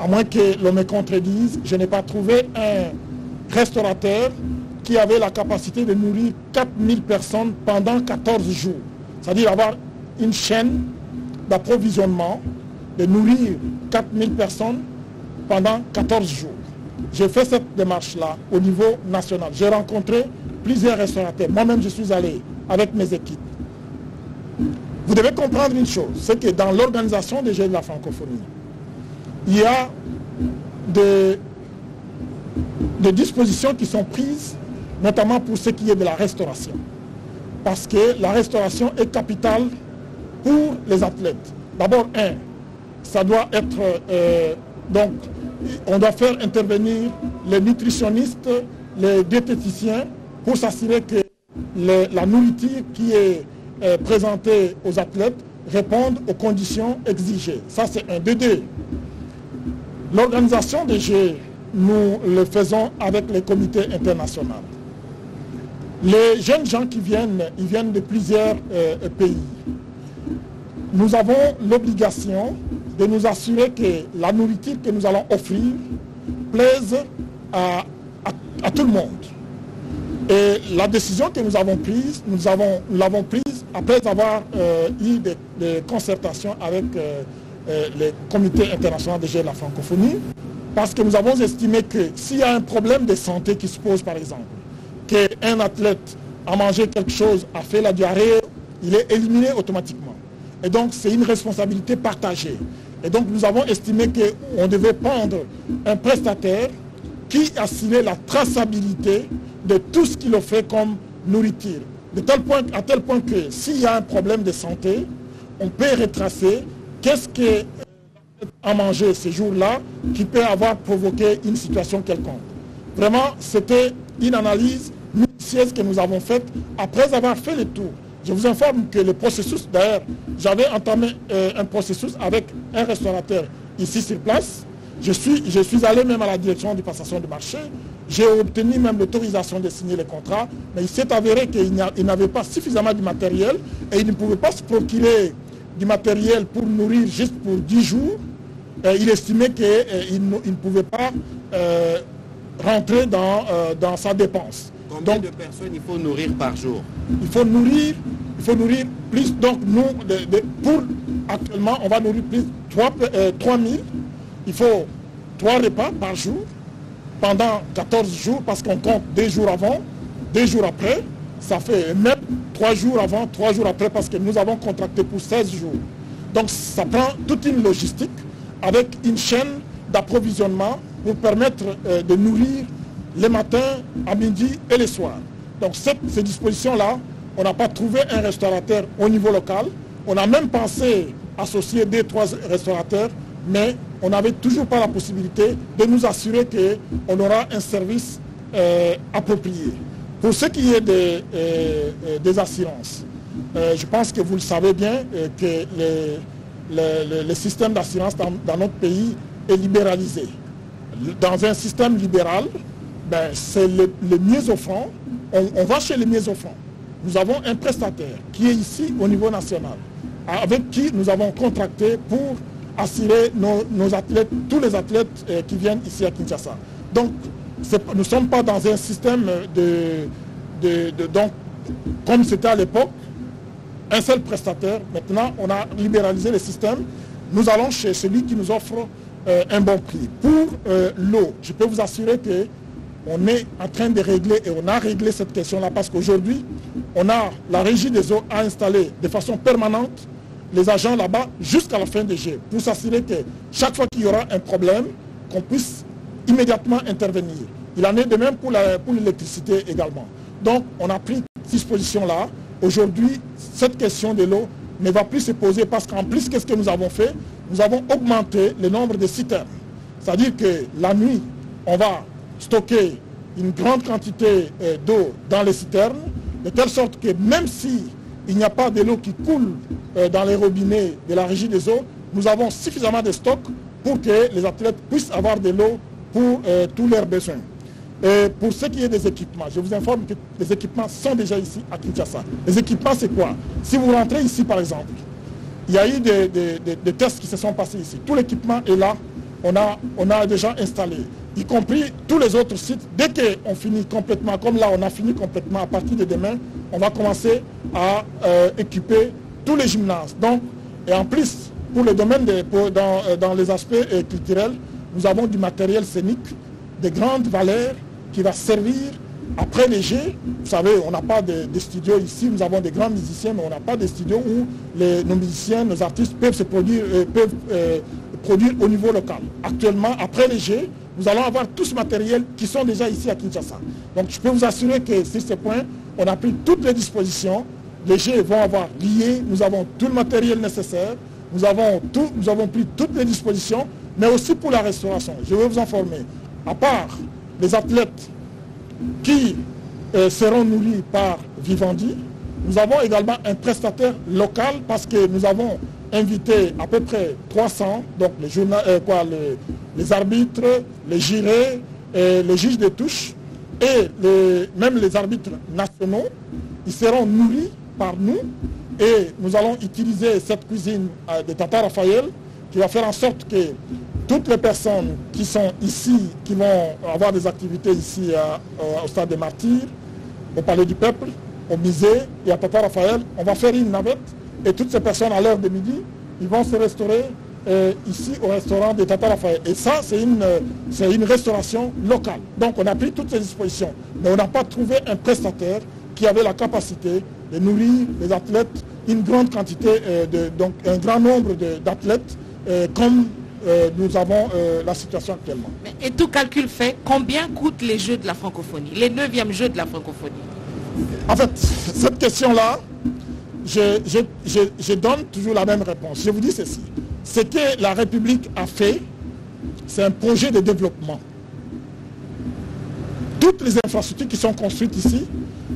à moins que l'on me contredise, je n'ai pas trouvé un restaurateur qui avait la capacité de nourrir 4000 personnes pendant 14 jours. C'est-à-dire avoir une chaîne d'approvisionnement, de nourrir 4000 personnes pendant 14 jours. J'ai fait cette démarche-là au niveau national. J'ai rencontré plusieurs restaurateurs. Moi-même, je suis allé avec mes équipes. Vous devez comprendre une chose, c'est que dans l'organisation des Jeux de la francophonie, il y a des, dispositions qui sont prises, notamment pour ce qui est de la restauration. Parce que la restauration est capitale pour les athlètes. D'abord, un, ça doit être euh, donc on doit faire intervenir les nutritionnistes, les diététiciens pour s'assurer que la nourriture qui est euh, présentée aux athlètes réponde aux conditions exigées. Ça, c'est un deux. L'organisation des Jeux, nous le faisons avec les comités internationaux. Les jeunes gens qui viennent, ils viennent de plusieurs euh, pays. Nous avons l'obligation de nous assurer que la nourriture que nous allons offrir plaise à, tout le monde. Et la décision que nous avons prise, nous l'avons prise après avoir euh, eu des, concertations avec euh, euh, les comités internationaux de la francophonie, parce que nous avons estimé que s'il y a un problème de santé qui se pose, par exemple, qu'un athlète a mangé quelque chose, a fait la diarrhée, il est éliminé automatiquement. Et donc, c'est une responsabilité partagée. Et donc nous avons estimé qu'on devait prendre un prestataire qui assurait la traçabilité de tout ce qu'il offrait comme nourriture. De tel point, à tel point que s'il y a un problème de santé, on peut retracer qu'est-ce que a mangé ces jours-là qui peut avoir provoqué une situation quelconque. Vraiment, c'était une analyse minutieuse que nous avons faite après avoir fait le tour je vous informe que le processus, d'ailleurs, j'avais entamé euh, un processus avec un restaurateur ici sur place. Je suis, je suis allé même à la direction du passation de marché. J'ai obtenu même l'autorisation de signer les contrats, mais il s'est avéré qu'il n'avait pas suffisamment de matériel et il ne pouvait pas se procurer du matériel pour nourrir juste pour 10 jours. il estimait qu'il euh, ne pouvait pas euh, rentrer dans, dans sa dépense. Combien de personnes il faut nourrir par jour Il faut nourrir, il faut nourrir plus. Donc nous, pour actuellement, on va nourrir plus 3, 3 000. Il faut 3 repas par jour pendant 14 jours parce qu'on compte des jours avant, des jours après. Ça fait même 3 jours avant, 3 jours après parce que nous avons contracté pour 16 jours. Donc ça prend toute une logistique avec une chaîne d'approvisionnement pour permettre euh, de nourrir les matins, à midi et les soirs. Donc ces dispositions-là, on n'a pas trouvé un restaurateur au niveau local. On a même pensé associer deux, trois restaurateurs, mais on n'avait toujours pas la possibilité de nous assurer qu'on aura un service euh, approprié. Pour ce qui est des, euh, euh, des assurances, je pense que vous le savez bien que le, système d'assurance dans, notre pays est libéralisé. Dans un système libéral, ben, c'est le, mieux offrant. On, va chez les mieux offrants. Nous avons un prestataire qui est ici au niveau national, avec qui nous avons contracté pour assurer nos, athlètes, tous les athlètes euh, qui viennent ici à Kinshasa. Donc, nous ne sommes pas dans un système de, de, donc, comme c'était à l'époque, un seul prestataire. Maintenant, on a libéralisé le système. Nous allons chez celui qui nous offre euh, un bon prix. Pour euh, l'eau, je peux vous assurer que on est en train de régler et on a réglé cette question-là parce qu'aujourd'hui, on a la régie des eaux à installer de façon permanente les agents là-bas jusqu'à la fin des Jeux pour s'assurer que chaque fois qu'il y aura un problème, qu'on puisse immédiatement intervenir. Il en est de même pour l'électricité également. Donc, on a pris cette disposition-là. Aujourd'hui, cette question de l'eau ne va plus se poser parce qu'en plus, qu'est-ce que nous avons fait? Nous avons augmenté le nombre de citernes. C'est-à-dire que la nuit, on va stocker une grande quantité euh, d'eau dans les citernes, de telle sorte que même si n'y a pas de l'eau qui coule euh, dans les robinets de la régie des eaux, nous avons suffisamment de stock pour que les athlètes puissent avoir de l'eau pour euh, tous leurs besoins. Et pour ce qui est des équipements, je vous informe que les équipements sont déjà ici à Kinshasa. Les équipements, c'est quoi? Si vous rentrez ici, par exemple, il y a eu des, tests qui se sont passés ici. Tout l'équipement est là, on a déjà installé y compris tous les autres sites. Dès qu'on finit complètement, comme là on a fini complètement, à partir de demain, on va commencer à euh, équiper tous les gymnases. Donc, et en plus, pour le domaine dans, dans, les aspects culturels, nous avons du matériel scénique de grande valeur qui va servir après les Jeux, vous savez, on n'a pas de, studios ici, nous avons des grands musiciens, mais on n'a pas de studios où nos musiciens, nos artistes peuvent se produire, euh, peuvent, euh, produire au niveau local. Actuellement, après les Jeux, nous allons avoir tout ce matériel qui sont déjà ici à Kinshasa. Donc je peux vous assurer que sur ce point, on a pris toutes les dispositions. Les Jeux vont avoir lié, nous avons tout le matériel nécessaire, nous avons, tout, nous avons pris toutes les dispositions, mais aussi pour la restauration. Je vais vous informer, à part les athlètes qui euh, seront nourris par Vivendi. Nous avons également un prestataire local parce que nous avons invité à peu près 300, donc les, euh, quoi, les, arbitres, les jurés, les juges de touche et même les arbitres nationaux. Ils seront nourris par nous et nous allons utiliser cette cuisine euh, de Tata Raphaël qui va faire en sorte que toutes les personnes qui sont ici, qui vont avoir des activités ici au stade des martyrs, au palais du peuple, au musée et à Papa Raphaël, on va faire une navette et toutes ces personnes à l'heure de midi, ils vont se restaurer euh, ici au restaurant de Tata Raphaël. Et ça, c'est une, une restauration locale. Donc on a pris toutes ces dispositions. Mais on n'a pas trouvé un prestataire qui avait la capacité de nourrir les athlètes, une grande quantité, euh, de, donc un grand nombre d'athlètes euh, comme euh, nous avons euh, la situation actuellement. et tout calcul fait, combien coûtent les Jeux de la francophonie, les 9e Jeux de la francophonie? En fait, cette question-là, je, donne toujours la même réponse. Je vous dis ceci. Ce que la République a fait, c'est un projet de développement. Toutes les infrastructures qui sont construites ici,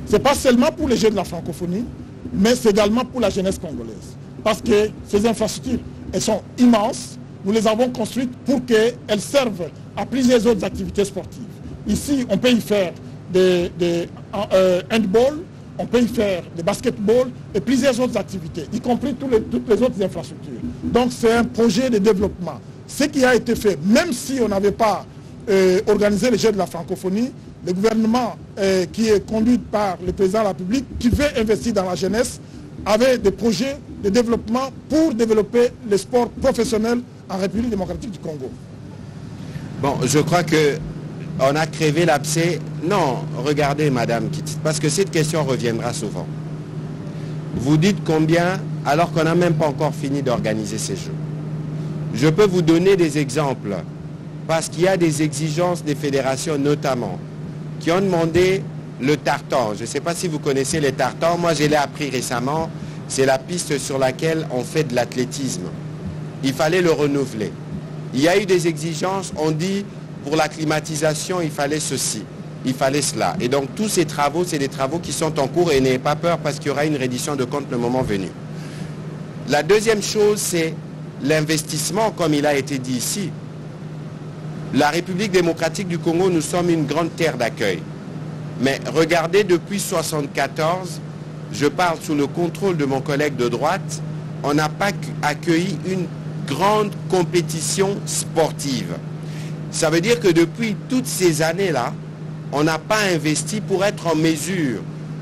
ce n'est pas seulement pour les Jeux de la francophonie, mais c'est également pour la jeunesse congolaise. Parce que ces infrastructures, elles sont immenses, nous les avons construites pour qu'elles servent à plusieurs autres activités sportives. Ici, on peut y faire des, euh, handball, on peut y faire des basketball et plusieurs autres activités, y compris toutes les autres infrastructures. Donc c'est un projet de développement. Ce qui a été fait, même si on n'avait pas euh, organisé les Jeux de la francophonie, le gouvernement euh, qui est conduit par le président de la République, qui veut investir dans la jeunesse, avait des projets de développement pour développer le sport professionnel en République démocratique du Congo. Bon, je crois que on a crévé l'abcès. Non, regardez, Madame parce que cette question reviendra souvent. Vous dites combien alors qu'on n'a même pas encore fini d'organiser ces jeux. Je peux vous donner des exemples, parce qu'il y a des exigences des fédérations notamment, qui ont demandé le tartan. Je ne sais pas si vous connaissez les tartans, moi je l'ai appris récemment, c'est la piste sur laquelle on fait de l'athlétisme il fallait le renouveler. Il y a eu des exigences, on dit pour la climatisation, il fallait ceci, il fallait cela. Et donc tous ces travaux, c'est des travaux qui sont en cours et n'ayez pas peur parce qu'il y aura une reddition de compte le moment venu. La deuxième chose, c'est l'investissement, comme il a été dit ici. La République démocratique du Congo, nous sommes une grande terre d'accueil. Mais regardez, depuis 1974, je parle sous le contrôle de mon collègue de droite, on n'a pas accueilli une grande compétition sportive. Ça veut dire que depuis toutes ces années-là, on n'a pas investi pour être en mesure.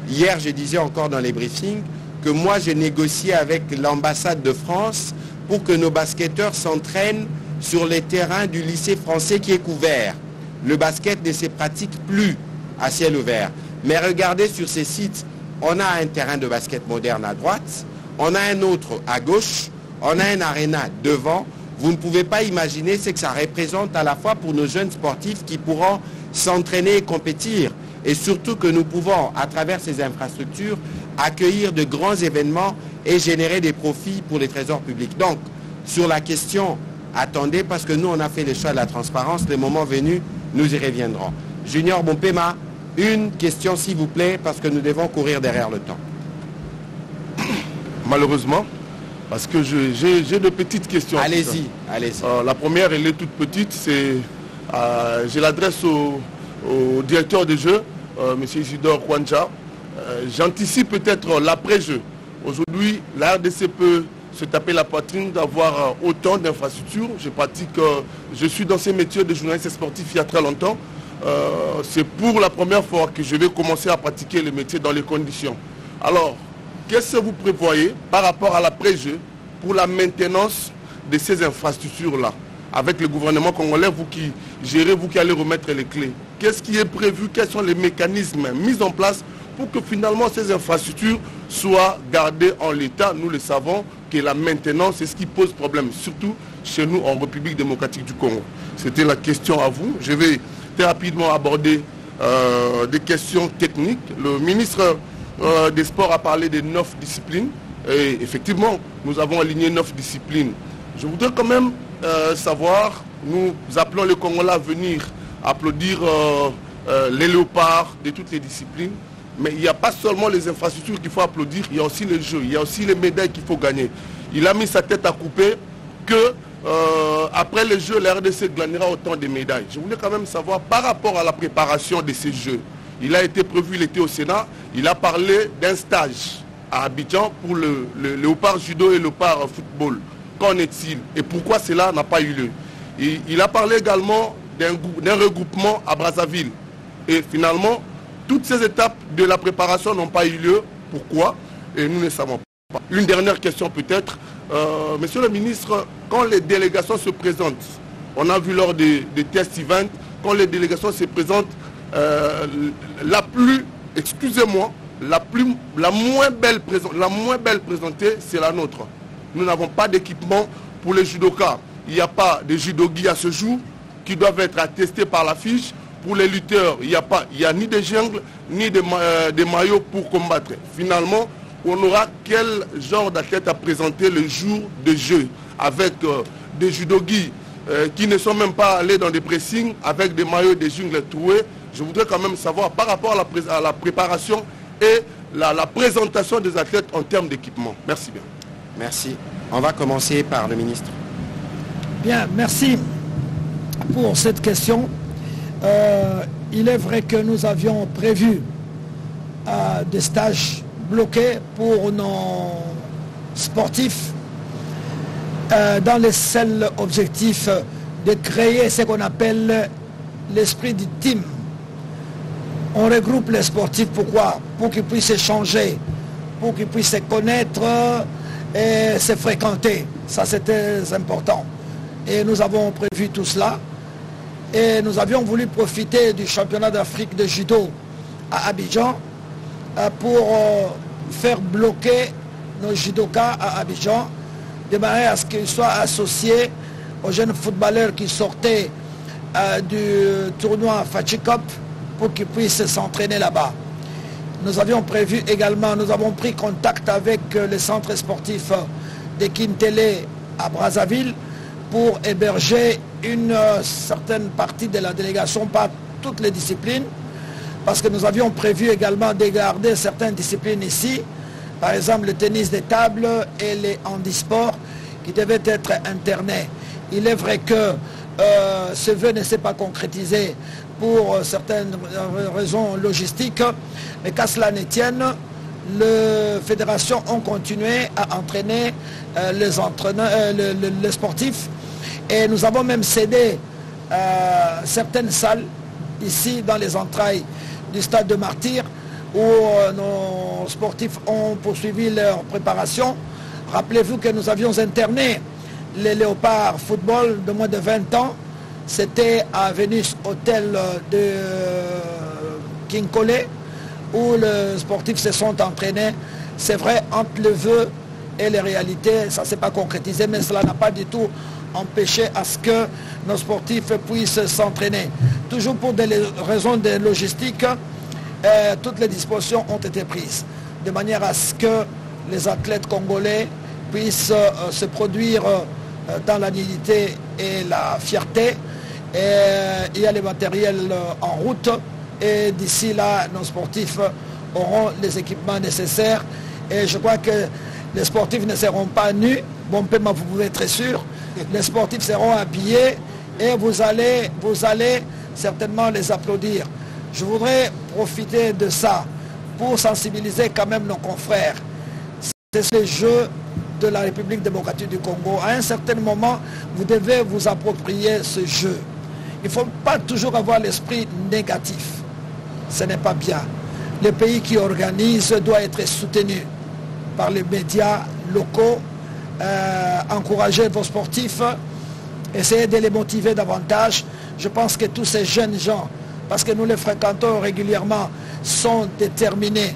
Hier, je disais encore dans les briefings que moi, j'ai négocié avec l'ambassade de France pour que nos basketteurs s'entraînent sur les terrains du lycée français qui est couvert. Le basket ne se pratique plus à ciel ouvert. Mais regardez sur ces sites, on a un terrain de basket moderne à droite, on a un autre à gauche, on a un aréna devant. Vous ne pouvez pas imaginer ce que ça représente à la fois pour nos jeunes sportifs qui pourront s'entraîner et compétir. Et surtout que nous pouvons, à travers ces infrastructures, accueillir de grands événements et générer des profits pour les trésors publics. Donc, sur la question, attendez, parce que nous, on a fait le choix de la transparence. Le moment venu, nous y reviendrons. Junior Bompema, une question, s'il vous plaît, parce que nous devons courir derrière le temps malheureusement, parce que j'ai de petites questions. Allez-y, allez-y. Euh, la première, elle est toute petite, c'est, euh, je l'adresse au, directeur des jeux, euh, M. Isidore Kwanja. J'anticipe peut-être l'après-jeu. Aujourd'hui, la RDC peut se taper la poitrine d'avoir autant d'infrastructures. Je pratique, je suis dans ces métiers de journaliste sportif il y a très longtemps. c'est pour la première fois que je vais commencer à pratiquer le métier dans les conditions. Alors, qu'est-ce que vous prévoyez par rapport à l'après-jeu pour la maintenance de ces infrastructures-là Avec le gouvernement congolais, vous qui gérez, vous qui allez remettre les clés? Qu'est-ce qui est prévu? Quels sont les mécanismes mis en place pour que finalement ces infrastructures soient gardées en l'état? Nous le savons que la maintenance, c'est ce qui pose problème, surtout chez nous en République démocratique du Congo. C'était la question à vous. Je vais très rapidement aborder euh, des questions techniques. Le ministre euh, des Sports a parlé des neuf disciplines. Et effectivement, nous avons aligné neuf disciplines. Je voudrais quand même euh, savoir, nous appelons les Congolais à venir applaudir les léopards de toutes les disciplines. Mais il n'y a pas seulement les infrastructures qu'il faut applaudir, il y a aussi les jeux, il y a aussi les médailles qu'il faut gagner. Il a mis sa tête à couper que euh, après les Jeux, la RDC gagnera autant de médailles. Je voulais quand même savoir par rapport à la préparation de ces Jeux. Il a été prévu, l'été au Sénat, il a parlé d'un stage à Abidjan pour le, léopard judo et le léopard football. Qu'en est-il Et pourquoi cela n'a pas eu lieu? Il, a parlé également d'un regroupement à Brazzaville. Et finalement, toutes ces étapes de la préparation n'ont pas eu lieu. Pourquoi? Et nous ne savons pas. Une dernière question peut-être. Euh, monsieur le ministre, quand les délégations se présentent, on a vu lors des, tests events, quand les délégations se présentent, euh, la plus, excusez-moi, la, moins belle présentée, c'est la nôtre. Nous n'avons pas d'équipement pour les judokas. Il n'y a pas de judogi à ce jour qui doivent être attestés par la fiche. Pour les lutteurs, il n'y a, a ni des jungles, ni des, euh, des maillots pour combattre. Finalement, on aura quel genre d'athlète à présenter le jour de jeu avec euh, des judogis euh, qui ne sont même pas allés dans des pressings avec des maillots et des jungles troués. Je voudrais quand même savoir par rapport à la, préparation et la, présentation des athlètes en termes d'équipement. Merci bien. Merci. On va commencer par le ministre. Bien, merci pour cette question. Euh, il est vrai que nous avions prévu des stages bloqué pour nos sportifs euh, dans le seul objectif de créer ce qu'on appelle l'esprit du team. On regroupe les sportifs, pourquoi? Pour qu'ils puissent échanger, pour qu'ils puissent se connaître et se fréquenter. Ça, c'était important. Et nous avons prévu tout cela. Et nous avions voulu profiter du championnat d'Afrique de judo à Abidjan euh, pour euh, faire bloquer nos judokas à Abidjan, de manière à ce qu'ils soient associés aux jeunes footballeurs qui sortaient euh, du tournoi Fachikop pour qu'ils puissent s'entraîner là-bas. Nous avions prévu également, nous avons pris contact avec le centre sportif de Kintele à Brazzaville pour héberger une certaine partie de la délégation, pas toutes les disciplines, parce que nous avions prévu également de garder certaines disciplines ici, par exemple le tennis de table et les handisports qui devaient être internés. Il est vrai que euh, ce vœu ne s'est pas concrétisé pour certaines raisons logistiques, mais qu'à cela ne tienne, les fédérations ont continué à entraîner euh, euh, les, sportifs et nous avons même cédé certaines salles ici dans les entrailles du stade de Martyr où euh, nos sportifs ont poursuivi leur préparation. Rappelez-vous que nous avions interné les léopards football de moins de 20 ans. C'était à Vénus Hôtel de King Collet où les sportifs se sont entraînés. C'est vrai, entre le vœu et les réalités, ça ne s'est pas concrétisé, mais cela n'a pas du tout empêché à ce que nos sportifs puissent s'entraîner. Toujours pour des raisons de logistique, euh, toutes les dispositions ont été prises de manière à ce que les athlètes congolais puissent euh, se produire euh, dans la dignité et la fierté. Il y a les matériels en route et d'ici là, nos sportifs auront les équipements nécessaires. Et je crois que les sportifs ne seront pas nus. Bon, vous pouvez être sûr. Les sportifs seront habillés et vous allez, vous allez certainement les applaudir. Je voudrais profiter de ça pour sensibiliser quand même nos confrères. C'est ce jeu de la République démocratique du Congo. À un certain moment, vous devez vous approprier ce jeu. Il ne faut pas toujours avoir l'esprit négatif. Ce n'est pas bien. Le pays qui organise doit être soutenu. par les médias locaux, euh, encourager vos sportifs, essayer de les motiver davantage. Je pense que tous ces jeunes gens, parce que nous les fréquentons régulièrement, sont déterminés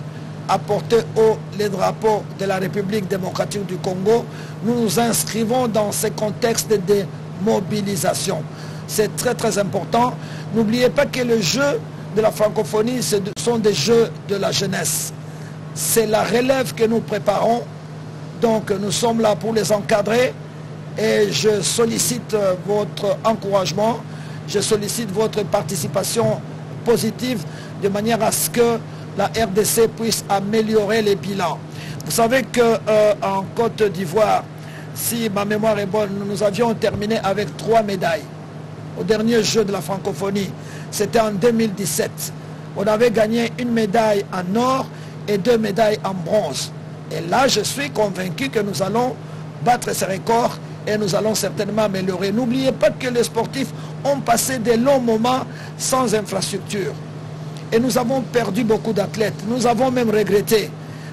à porter haut les drapeaux de la République démocratique du Congo. Nous nous inscrivons dans ce contexte de mobilisation. C'est très très important. N'oubliez pas que les jeux de la francophonie ce sont des jeux de la jeunesse. C'est la relève que nous préparons. Donc nous sommes là pour les encadrer et je sollicite votre encouragement, je sollicite votre participation positive de manière à ce que la RDC puisse améliorer les bilans. Vous savez qu'en euh, Côte d'Ivoire, si ma mémoire est bonne, nous avions terminé avec trois médailles au dernier jeu de la francophonie. C'était en 2017. On avait gagné une médaille en or et deux médailles en bronze. Et là, je suis convaincu que nous allons battre ces records et nous allons certainement améliorer. N'oubliez pas que les sportifs ont passé des longs moments sans infrastructure. Et nous avons perdu beaucoup d'athlètes. Nous avons même regretté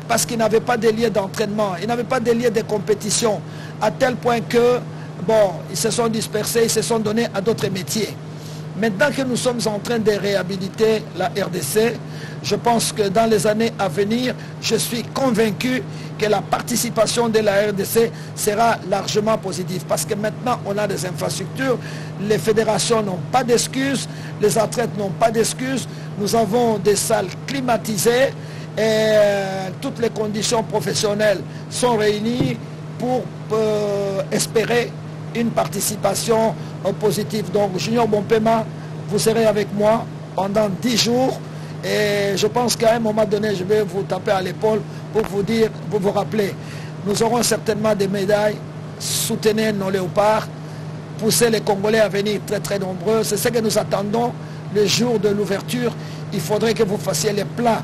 parce qu'ils n'avaient pas de lieux d'entraînement, ils n'avaient pas de lieux de compétition, à tel point que, bon, ils se sont dispersés, ils se sont donnés à d'autres métiers. Maintenant que nous sommes en train de réhabiliter la RDC, je pense que dans les années à venir, je suis convaincu que la participation de la RDC sera largement positive. Parce que maintenant, on a des infrastructures, les fédérations n'ont pas d'excuses, les athlètes n'ont pas d'excuses, nous avons des salles climatisées et euh, toutes les conditions professionnelles sont réunies pour euh, espérer une participation positive. Donc, Junior Bompema, vous serez avec moi pendant 10 jours et je pense qu'à un moment donné, je vais vous taper à l'épaule pour vous dire, pour vous rappeler, nous aurons certainement des médailles, soutenir nos léopards, pousser les Congolais à venir très très nombreux. C'est ce que nous attendons le jour de l'ouverture. Il faudrait que vous fassiez les plats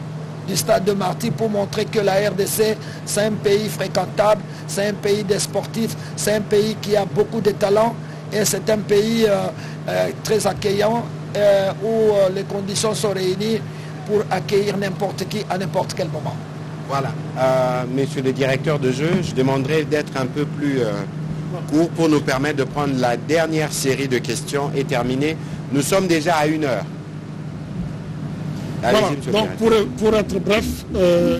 du stade de Marty pour montrer que la RDC, c'est un pays fréquentable, c'est un pays des sportifs, c'est un pays qui a beaucoup de talents et c'est un pays euh, euh, très accueillant euh, où les conditions sont réunies pour accueillir n'importe qui à n'importe quel moment. Voilà. Monsieur le directeur de jeu, je demanderai d'être un peu plus court pour nous permettre de prendre la dernière série de questions et terminer. Nous sommes déjà à une heure. Donc pour, être bref, euh,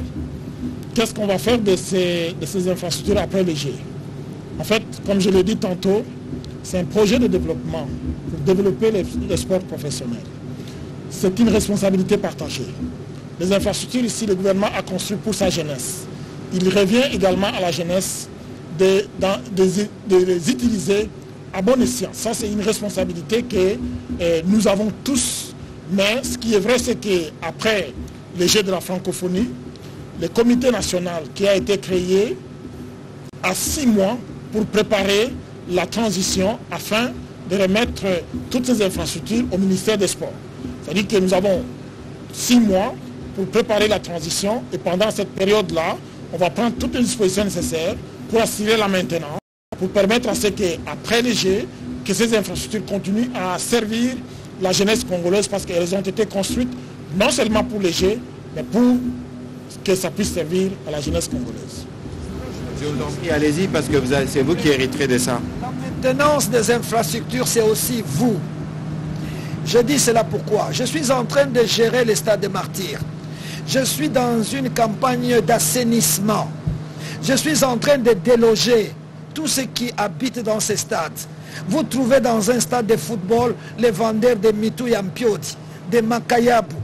qu'est-ce qu'on va faire de ces, infrastructures après le G En fait, comme je l'ai dit tantôt, c'est un projet de développement pour développer les sports professionnels c'est une responsabilité partagée. Les infrastructures ici, le gouvernement a construit pour sa jeunesse. Il revient également à la jeunesse de, les utiliser à bon escient. Ça, c'est une responsabilité que euh, nous avons tous. Mais ce qui est vrai, c'est qu'après les Jeux de la francophonie, le comité national qui a été créé a six mois pour préparer la transition afin de remettre toutes ces infrastructures au ministère des Sports. C'est-à-dire que nous avons six mois pour préparer la transition et pendant cette période-là, on va prendre toutes les dispositions nécessaires pour assurer la maintenance, pour permettre à ce qu'après les Jeux, que ces infrastructures continuent à servir la jeunesse congolaise parce qu'elles ont été construites non seulement pour les Jeux, mais pour que ça puisse servir à la jeunesse congolaise. Je vous en prie, allez-y parce que c'est vous qui hériterez de ça. La maintenance des infrastructures, c'est aussi vous. Je dis cela pourquoi Je suis en train de gérer les stades de martyrs. Je suis dans une campagne d'assainissement. Je suis en train de déloger tous ceux qui habitent dans ces stades. Vous trouvez dans un stade de football les vendeurs de Mitou Yampioti, de Makayabu,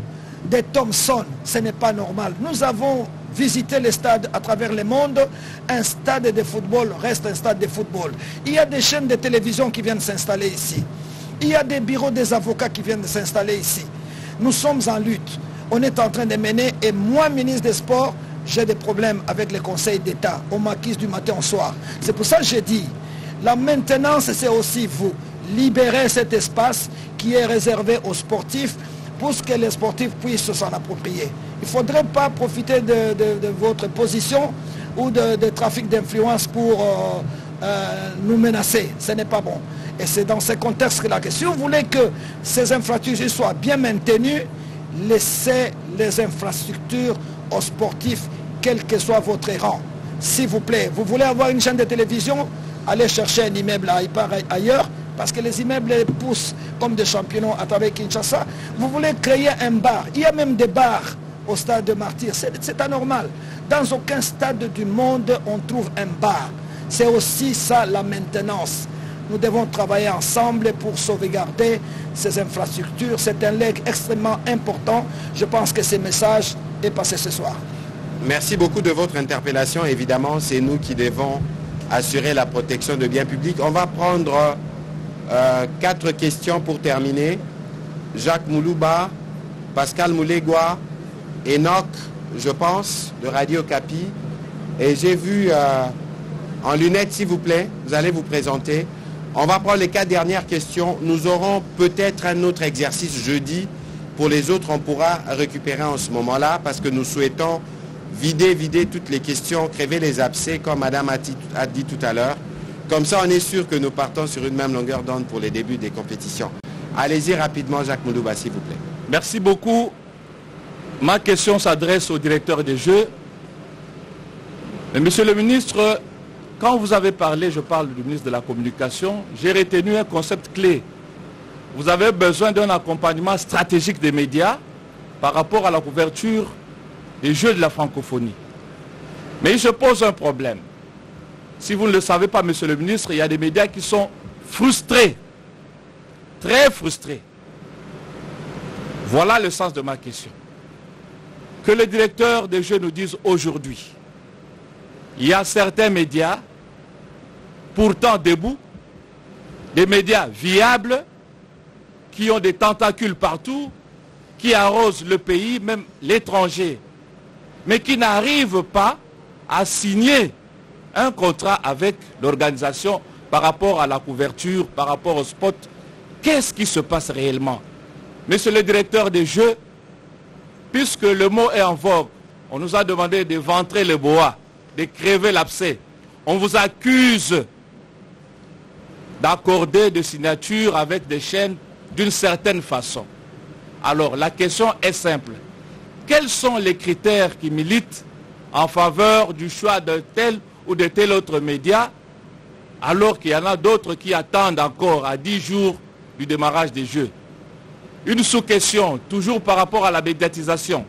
de Thompson. Ce n'est pas normal. Nous avons visité les stades à travers le monde. Un stade de football reste un stade de football. Il y a des chaînes de télévision qui viennent s'installer ici. Il y a des bureaux des avocats qui viennent s'installer ici. Nous sommes en lutte. On est en train de mener, et moi, ministre des Sports, j'ai des problèmes avec le Conseil d'État. On m'acquise du matin au soir. C'est pour ça que j'ai dit, la maintenance, c'est aussi vous. Libérer cet espace qui est réservé aux sportifs pour que les sportifs puissent s'en approprier. Il ne faudrait pas profiter de, votre position ou de, trafic d'influence pour euh, euh, nous menacer. Ce n'est pas bon. Et c'est dans ce contexte que si vous voulez que ces infrastructures soient bien maintenues, laissez les infrastructures aux sportifs, quel que soit votre rang. s'il vous plaît. Vous voulez avoir une chaîne de télévision Allez chercher un immeuble ailleurs parce que les immeubles poussent comme des champignons à travers Kinshasa. Vous voulez créer un bar. Il y a même des bars au stade de Martyr. C'est anormal. Dans aucun stade du monde, on trouve un bar. C'est aussi ça la maintenance. Nous devons travailler ensemble pour sauvegarder ces infrastructures. C'est un leg extrêmement important. Je pense que ce message est passé ce soir. Merci beaucoup de votre interpellation. Évidemment, c'est nous qui devons assurer la protection de biens publics. On va prendre euh, quatre questions pour terminer. Jacques Moulouba, Pascal Moulegua, Enoch, je pense, de Radio Capi. Et j'ai vu euh, en lunettes, s'il vous plaît, vous allez vous présenter. On va prendre les quatre dernières questions. Nous aurons peut-être un autre exercice jeudi. Pour les autres, on pourra récupérer en ce moment-là parce que nous souhaitons vider, vider toutes les questions, créer les abcès, comme Madame a dit tout à l'heure. Comme ça, on est sûr que nous partons sur une même longueur d'onde pour les débuts des compétitions. Allez-y rapidement, Jacques Moulouba, s'il vous plaît. Merci beaucoup. Ma question s'adresse au directeur des Jeux. monsieur le ministre, quand vous avez parlé, je parle du ministre de la Communication, j'ai retenu un concept clé. Vous avez besoin d'un accompagnement stratégique des médias par rapport à la couverture des Jeux de la francophonie. Mais il se pose un problème. Si vous ne le savez pas, monsieur le ministre, il y a des médias qui sont frustrés, très frustrés. Voilà le sens de ma question. Que le directeur des Jeux nous dise aujourd'hui, il y a certains médias, pourtant debout, des médias viables, qui ont des tentacules partout, qui arrosent le pays, même l'étranger, mais qui n'arrivent pas à signer un contrat avec l'organisation par rapport à la couverture, par rapport au spot. Qu'est-ce qui se passe réellement? Monsieur le directeur des Jeux, puisque le mot est en vogue, on nous a demandé de ventrer le bois, de crever l'abcès. On vous accuse d'accorder des signatures avec des chaînes d'une certaine façon. Alors la question est simple. Quels sont les critères qui militent en faveur du choix de tel ou de tel autre média, alors qu'il y en a d'autres qui attendent encore à 10 jours du démarrage des Jeux? Une sous-question, toujours par rapport à la médiatisation.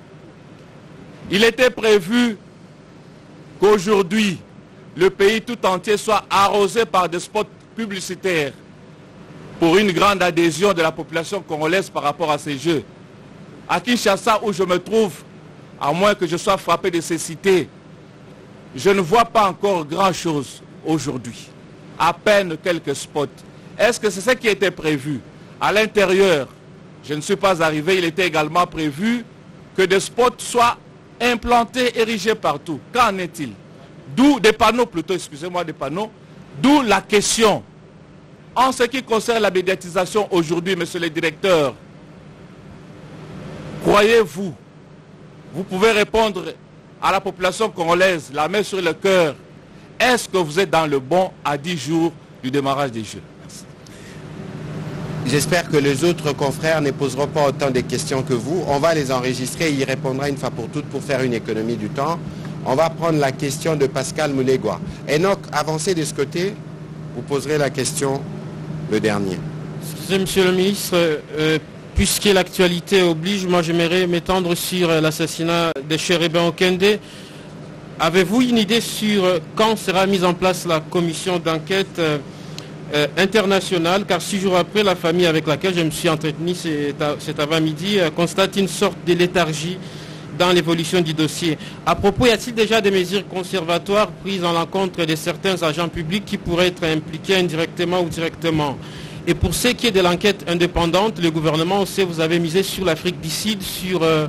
Il était prévu qu'aujourd'hui, le pays tout entier soit arrosé par des spots publicitaires pour une grande adhésion de la population congolaise par rapport à ces Jeux. À Kinshasa, où je me trouve, à moins que je sois frappé de cécité, je ne vois pas encore grand-chose aujourd'hui. À peine quelques spots. Est-ce que c'est ce qui était prévu? À l'intérieur, je ne suis pas arrivé, il était également prévu que des spots soient implantés, érigés partout. Qu'en est-il? D'où des panneaux plutôt, excusez-moi, des panneaux. D'où la question. En ce qui concerne la médiatisation aujourd'hui, monsieur le directeur, croyez-vous, vous pouvez répondre à la population congolaise, la main sur le cœur, est-ce que vous êtes dans le bon à 10 jours du démarrage des Jeux? J'espère que les autres confrères ne poseront pas autant de questions que vous. On va les enregistrer et y répondra une fois pour toutes pour faire une économie du temps. On va prendre la question de Pascal Moulegua. Enoch, avancez de ce côté. Vous poserez la question le dernier. Monsieur le ministre, euh, puisque l'actualité oblige, moi j'aimerais m'étendre sur euh, l'assassinat de Chérébin Okende. Avez-vous une idée sur euh, quand sera mise en place la commission d'enquête euh, internationale? Car six jours après, la famille avec laquelle je me suis entretenu cet avant-midi constate une sorte de léthargie dans l'évolution du dossier. À propos, y a-t-il déjà des mesures conservatoires prises en l'encontre de certains agents publics qui pourraient être impliqués indirectement ou directement? Et pour ce qui est de l'enquête indépendante, le gouvernement, sait, vous avez misé sur l'Afrique du Sud, sur euh,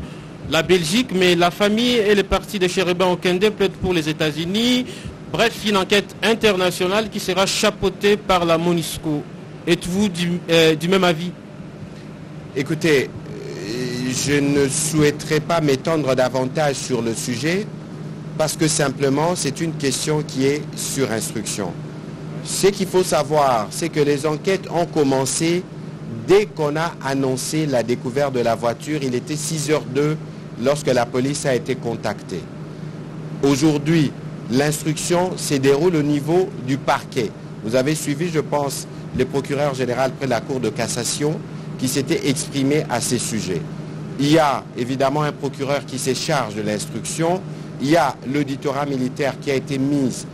la Belgique, mais la famille et les partis de Chérubin Okende plaident pour les États-Unis. Bref, une enquête internationale qui sera chapeautée par la MONUSCO. Êtes-vous du, euh, du, même avis? Écoutez, je ne souhaiterais pas m'étendre davantage sur le sujet parce que simplement c'est une question qui est sur instruction. Ce qu'il faut savoir, c'est que les enquêtes ont commencé dès qu'on a annoncé la découverte de la voiture. Il était 6h02 lorsque la police a été contactée. Aujourd'hui, l'instruction se déroule au niveau du parquet. Vous avez suivi, je pense, le procureur général près de la Cour de cassation qui s'était exprimé à ces sujets. Il y a évidemment un procureur qui se charge de l'instruction, il y a l'auditorat militaire qui a été mis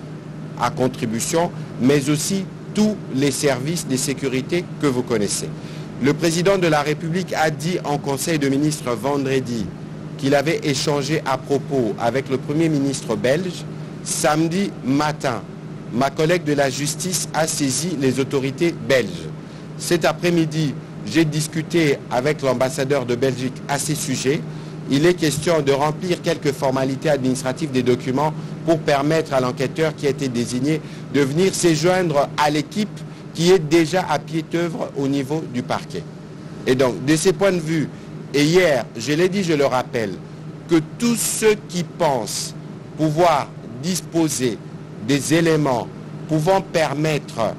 à contribution, mais aussi tous les services de sécurité que vous connaissez. Le président de la République a dit en Conseil de ministres vendredi qu'il avait échangé à propos avec le Premier ministre belge. Samedi matin, ma collègue de la justice a saisi les autorités belges. Cet après-midi, j'ai discuté avec l'ambassadeur de Belgique à ces sujets. Il est question de remplir quelques formalités administratives des documents pour permettre à l'enquêteur qui a été désigné de venir se joindre à l'équipe qui est déjà à pied d'œuvre au niveau du parquet. Et donc, de ces points de vue, et hier, je l'ai dit, je le rappelle, que tous ceux qui pensent pouvoir disposer des éléments pouvant permettre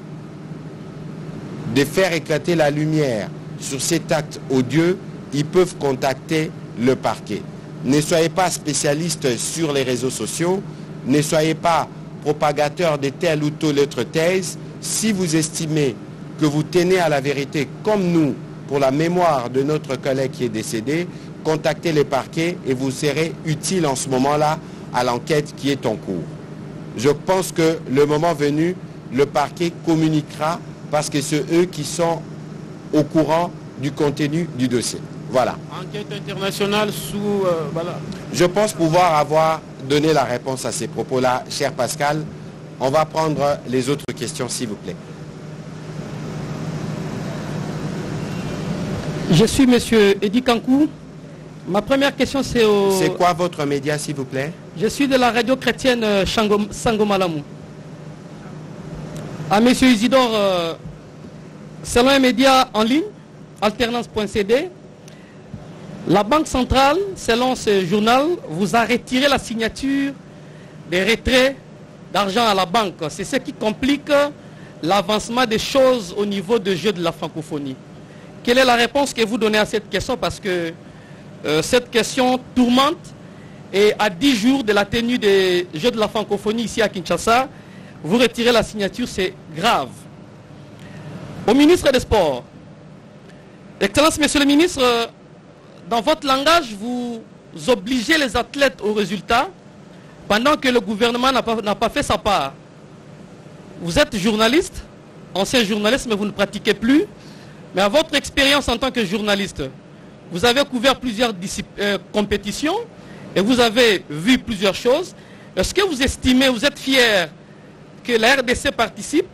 de faire éclater la lumière sur cet acte odieux, ils peuvent contacter le parquet. Ne soyez pas spécialiste sur les réseaux sociaux, ne soyez pas propagateur de telle ou telle autre thèse. Si vous estimez que vous tenez à la vérité, comme nous, pour la mémoire de notre collègue qui est décédé, contactez le parquet et vous serez utile en ce moment-là à l'enquête qui est en cours. Je pense que le moment venu, le parquet communiquera parce que c'est eux qui sont au courant du contenu du dossier. Voilà. Enquête internationale sous... Euh, voilà. Je pense pouvoir avoir donné la réponse à ces propos-là, cher Pascal. On va prendre les autres questions, s'il vous plaît. Je suis Monsieur Edi Kankou. Ma première question, c'est au... C'est quoi votre média, s'il vous plaît? Je suis de la radio chrétienne euh, Sangomalamu. À Monsieur Isidore, euh, selon un média en ligne, alternance.cd, la Banque centrale, selon ce journal, vous a retiré la signature des retraits d'argent à la banque. C'est ce qui complique l'avancement des choses au niveau du jeu de la francophonie. Quelle est la réponse que vous donnez à cette question? Parce que euh, cette question tourmente et à 10 jours de la tenue des Jeux de la francophonie ici à Kinshasa, vous retirez la signature, c'est grave. Au ministre des Sports, Excellence, Monsieur le ministre, dans votre langage, vous obligez les athlètes au résultat pendant que le gouvernement n'a pas, fait sa part. Vous êtes journaliste, ancien journaliste, mais vous ne pratiquez plus. Mais à votre expérience en tant que journaliste, vous avez couvert plusieurs euh, compétitions et vous avez vu plusieurs choses. Est-ce que vous estimez, vous êtes fier que la RDC participe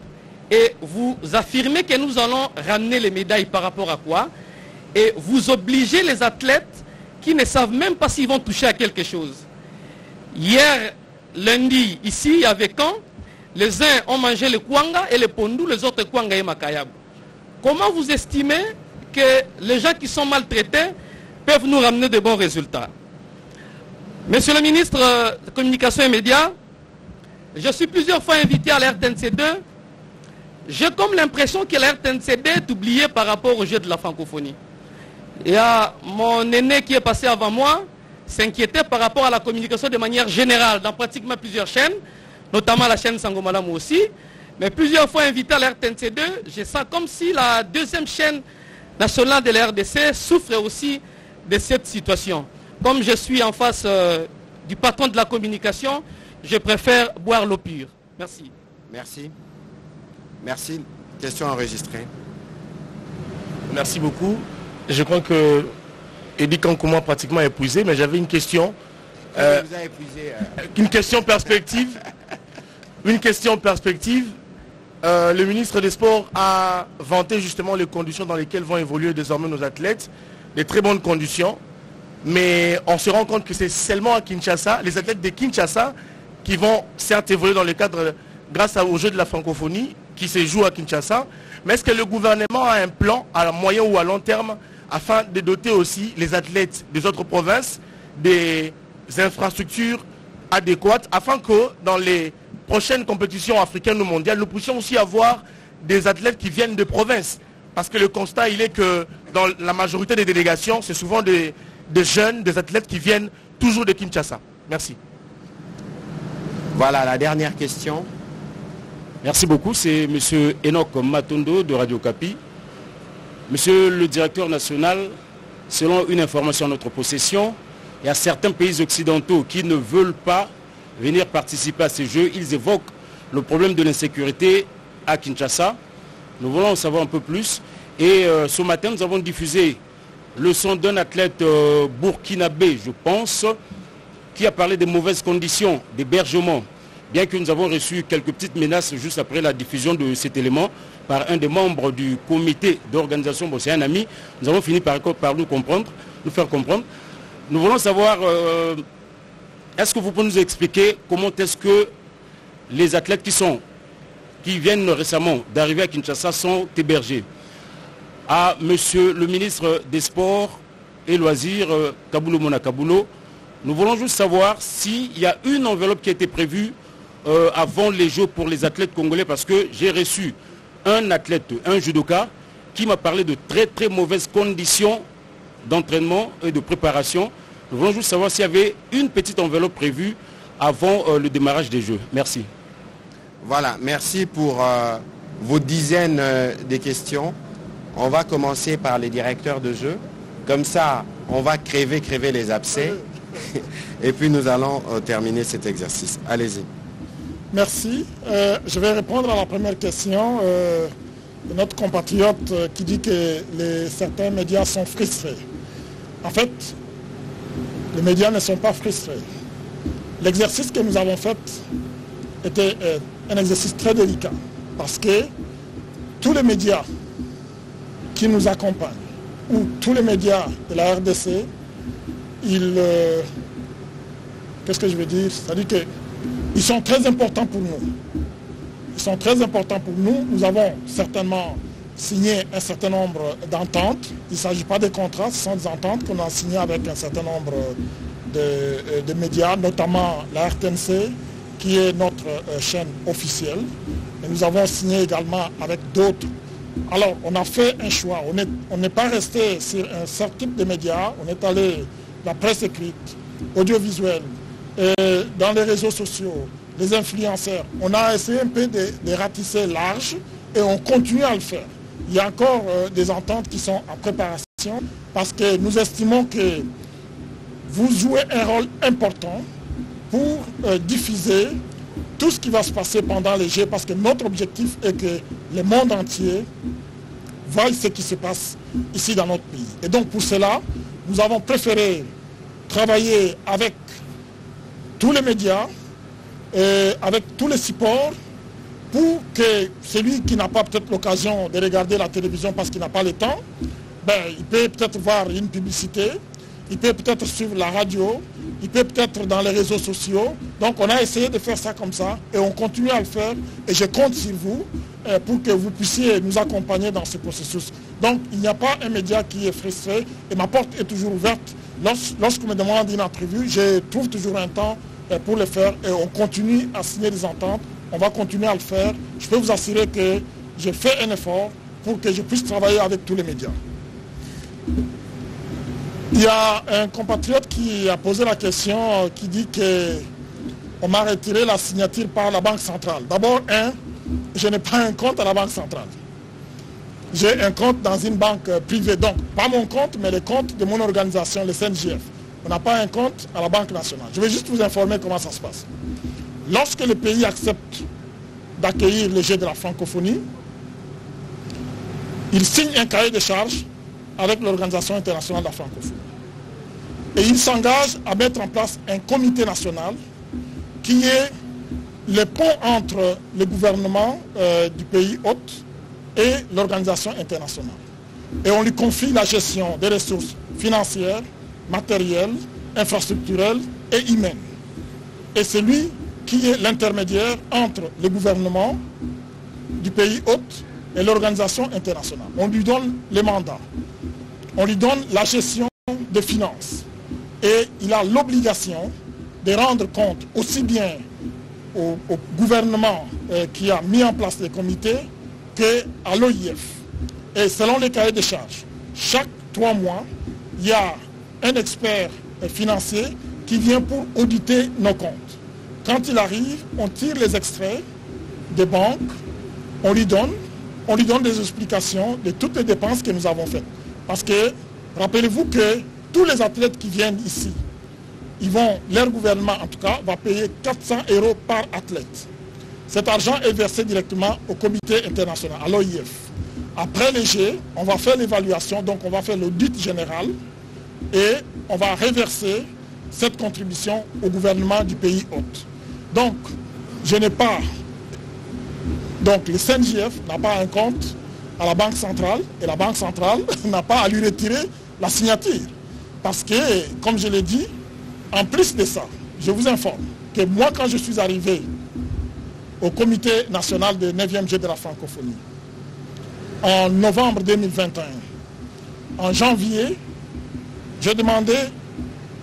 et vous affirmez que nous allons ramener les médailles par rapport à quoi? Et vous obligez les athlètes qui ne savent même pas s'ils vont toucher à quelque chose. Hier, lundi, ici, avait quand? Les uns ont mangé le kwanga et le pondou, les autres kwanga et makayab. Comment vous estimez que les gens qui sont maltraités peuvent nous ramener de bons résultats? Monsieur le ministre de Communication et Médias, je suis plusieurs fois invité à la 2 J'ai comme l'impression que la 2 est oubliée par rapport au jeu de la francophonie. Il y a mon aîné qui est passé avant moi, s'inquiétait par rapport à la communication de manière générale dans pratiquement plusieurs chaînes, notamment la chaîne Sangomalam aussi. Mais plusieurs fois invité à la 2 je sens comme si la deuxième chaîne nationale de la RDC souffre aussi de cette situation. Comme je suis en face euh, du patron de la communication, je préfère boire l'eau pure. Merci. Merci. Merci. Question enregistrée. Merci beaucoup. Je crois que Eddie Kankouma pratiquement épuisé, mais j'avais une question. Euh, vous avez épuisé, euh. Une question perspective. une question perspective. Euh, le ministre des Sports a vanté justement les conditions dans lesquelles vont évoluer désormais nos athlètes, des très bonnes conditions. Mais on se rend compte que c'est seulement à Kinshasa, les athlètes de Kinshasa, qui vont certes évoluer dans le cadre, grâce au jeu de la francophonie, qui se joue à Kinshasa. Mais est-ce que le gouvernement a un plan à moyen ou à long terme afin de doter aussi les athlètes des autres provinces des infrastructures adéquates afin que dans les prochaines compétitions africaines ou mondiales, nous puissions aussi avoir des athlètes qui viennent de province. Parce que le constat, il est que dans la majorité des délégations, c'est souvent des, jeunes, des athlètes qui viennent toujours de Kinshasa. Merci. Voilà la dernière question. Merci beaucoup. C'est M. Enoch Matondo de Radio Capi. Monsieur le directeur national, selon une information à notre possession, il y a certains pays occidentaux qui ne veulent pas venir participer à ces Jeux. Ils évoquent le problème de l'insécurité à Kinshasa. Nous voulons en savoir un peu plus. Et euh, ce matin, nous avons diffusé le son d'un athlète euh, burkinabé, je pense, qui a parlé des mauvaises conditions d'hébergement. Bien que nous avons reçu quelques petites menaces juste après la diffusion de cet élément par un des membres du comité d'organisation, c'est un ami, nous avons fini par, nous comprendre, nous faire comprendre. Nous voulons savoir, euh, est-ce que vous pouvez nous expliquer comment est-ce que les athlètes qui viennent récemment d'arriver à Kinshasa sont hébergés? À Monsieur le ministre des Sports et Loisirs, euh, Kabulo Monakabulo, nous voulons juste savoir s'il y a une enveloppe qui a été prévue euh, avant les Jeux pour les athlètes congolais parce que j'ai reçu un athlète, un judoka, qui m'a parlé de très très mauvaises conditions d'entraînement et de préparation. Nous voulons juste savoir s'il y avait une petite enveloppe prévue avant euh, le démarrage des Jeux. Merci. Voilà, merci pour euh, vos dizaines de questions. On va commencer par les directeurs de jeux. Comme ça, on va créver, créver les abcès. Et puis nous allons euh, terminer cet exercice. Allez-y. Merci. Euh, je vais répondre à la première question euh, de notre compatriote qui dit que les, certains médias sont frustrés. En fait, les médias ne sont pas frustrés. L'exercice que nous avons fait était un exercice très délicat parce que tous les médias qui nous accompagnent ou tous les médias de la RDC ils, euh, qu'est-ce que je veux dire? C'est-à-dire qu'ils sont très importants pour nous. Ils sont très importants pour nous. Nous avons certainement signé un certain nombre d'ententes. Il ne s'agit pas de contrats, ce sont des ententes qu'on a signées avec un certain nombre de, euh, médias, notamment la RTNC, qui est notre euh, chaîne officielle. Et nous avons signé également avec d'autres. Alors, on a fait un choix. On n'est pas resté sur un certain type de médias. On est allé la presse écrite, audiovisuelle, dans les réseaux sociaux, les influenceurs. On a essayé un peu de, ratisser large et on continue à le faire. Il y a encore euh, des ententes qui sont en préparation parce que nous estimons que vous jouez un rôle important pour euh, diffuser tout ce qui va se passer pendant les Jeux parce que notre objectif est que le monde entier voie ce qui se passe ici dans notre pays. Et donc pour cela, nous avons préféré travailler avec tous les médias, avec tous les supports, pour que celui qui n'a pas peut-être l'occasion de regarder la télévision parce qu'il n'a pas le temps, ben, il peut peut-être voir une publicité, il peut peut-être suivre la radio, il peut peut-être dans les réseaux sociaux. Donc on a essayé de faire ça comme ça et on continue à le faire et je compte sur vous euh, pour que vous puissiez nous accompagner dans ce processus. Donc il n'y a pas un média qui est frustré et ma porte est toujours ouverte Lorsqu'on me demande une entrevue, je trouve toujours un temps euh, pour le faire et on continue à signer des ententes. On va continuer à le faire. Je peux vous assurer que j'ai fait un effort pour que je puisse travailler avec tous les médias. Il y a un compatriote qui a posé la question, euh, qui dit qu'on m'a retiré la signature par la Banque centrale. D'abord, un, je n'ai pas un compte à la Banque centrale j'ai un compte dans une banque privée. Donc, pas mon compte, mais le compte de mon organisation, le CNGF. On n'a pas un compte à la Banque nationale. Je vais juste vous informer comment ça se passe. Lorsque le pays accepte d'accueillir le jeu de la francophonie, il signe un cahier de charges avec l'Organisation internationale de la francophonie. Et il s'engage à mettre en place un comité national qui est le pont entre le gouvernement euh, du pays hôte et l'organisation internationale. Et on lui confie la gestion des ressources financières, matérielles, infrastructurelles et humaines. Et c'est lui qui est l'intermédiaire entre le gouvernement du pays hôte et l'organisation internationale. On lui donne les mandats. On lui donne la gestion des finances. Et il a l'obligation de rendre compte aussi bien au, gouvernement euh, qui a mis en place les comités qu'à l'OIF. Et selon les cahiers de charges, chaque trois mois, il y a un expert financier qui vient pour auditer nos comptes. Quand il arrive, on tire les extraits des banques, on lui donne, on lui donne des explications de toutes les dépenses que nous avons faites. Parce que, rappelez-vous que tous les athlètes qui viennent ici, ils vont, leur gouvernement en tout cas, va payer 400 euros par athlète. Cet argent est versé directement au comité international, à l'OIF. Après les on va faire l'évaluation, donc on va faire l'audit général et on va reverser cette contribution au gouvernement du pays hôte. Donc, je n'ai pas, donc le CNJF n'a pas un compte à la Banque centrale et la Banque centrale n'a pas à lui retirer la signature. Parce que, comme je l'ai dit, en plus de ça, je vous informe que moi, quand je suis arrivé au comité national de 9e G de la francophonie, en novembre 2021, en janvier, j'ai demandé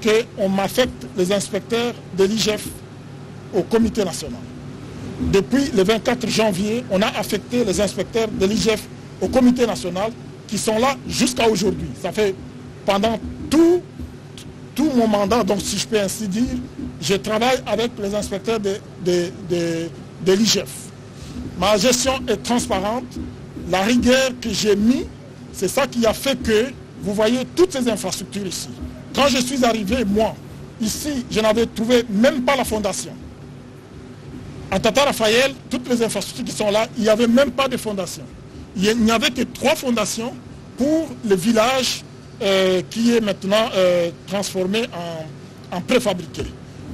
qu'on m'affecte les inspecteurs de l'IGF au comité national. Depuis le 24 janvier, on a affecté les inspecteurs de l'IGF au comité national qui sont là jusqu'à aujourd'hui. Ça fait pendant tout, tout mon mandat, donc si je peux ainsi dire, je travaille avec les inspecteurs de, de l'IGF. Ma gestion est transparente. La rigueur que j'ai mis, c'est ça qui a fait que vous voyez toutes ces infrastructures ici. Quand je suis arrivé, moi, ici, je n'avais trouvé même pas la fondation. À Tata Raphaël, toutes les infrastructures qui sont là, il n'y avait même pas de fondation. Il n'y avait que trois fondations pour le village euh, qui est maintenant euh, transformé en préfabriqué.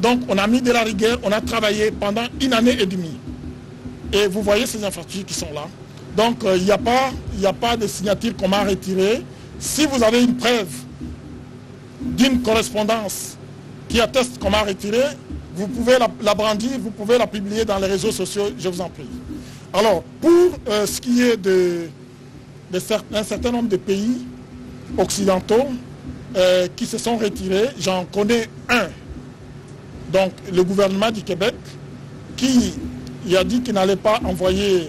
Donc on a mis de la rigueur, on a travaillé pendant une année et demie. Et vous voyez ces infrastructures qui sont là. Donc euh, il n'y a, pas, a pas de signature qu'on m'a retirée. Si vous avez une preuve d'une correspondance qui atteste qu'on m'a retiré, vous pouvez la, brandir, vous pouvez la publier dans les réseaux sociaux, je vous en prie. Alors, pour euh, ce qui est de, d'un certain nombre de pays occidentaux euh, qui se sont retirés, j'en connais un donc le gouvernement du Québec, qui a dit qu'il n'allait pas envoyer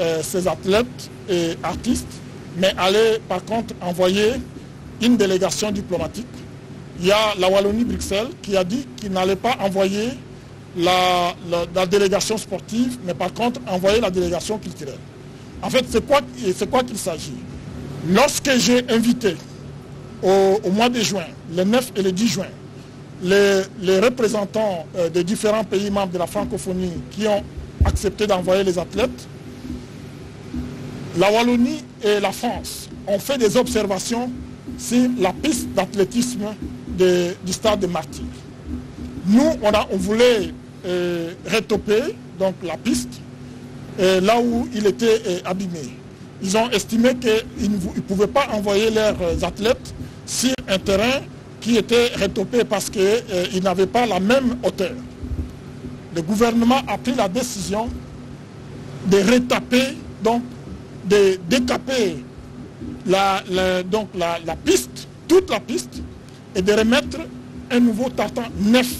euh, ses athlètes et artistes, mais allait par contre envoyer une délégation diplomatique. Il y a la Wallonie-Bruxelles qui a dit qu'il n'allait pas envoyer la, délégation sportive, mais par contre envoyer la délégation culturelle. En fait, c'est quoi, qu'il s'agit? Lorsque j'ai invité au, au mois de juin, le 9 et le 10 juin, les, représentants euh, des différents pays membres de la francophonie qui ont accepté d'envoyer les athlètes, la Wallonie et la France ont fait des observations sur la piste d'athlétisme du stade de Martyr. Nous, on, a, on voulait euh, retoper donc, la piste euh, là où il était abîmé. Ils ont estimé qu'ils ne pouvaient pas envoyer leurs athlètes sur un terrain qui était retopé parce qu'il euh, n'avait pas la même hauteur. Le gouvernement a pris la décision de retaper, donc de décaper la, donc la, piste, toute la piste, et de remettre un nouveau tartan neuf.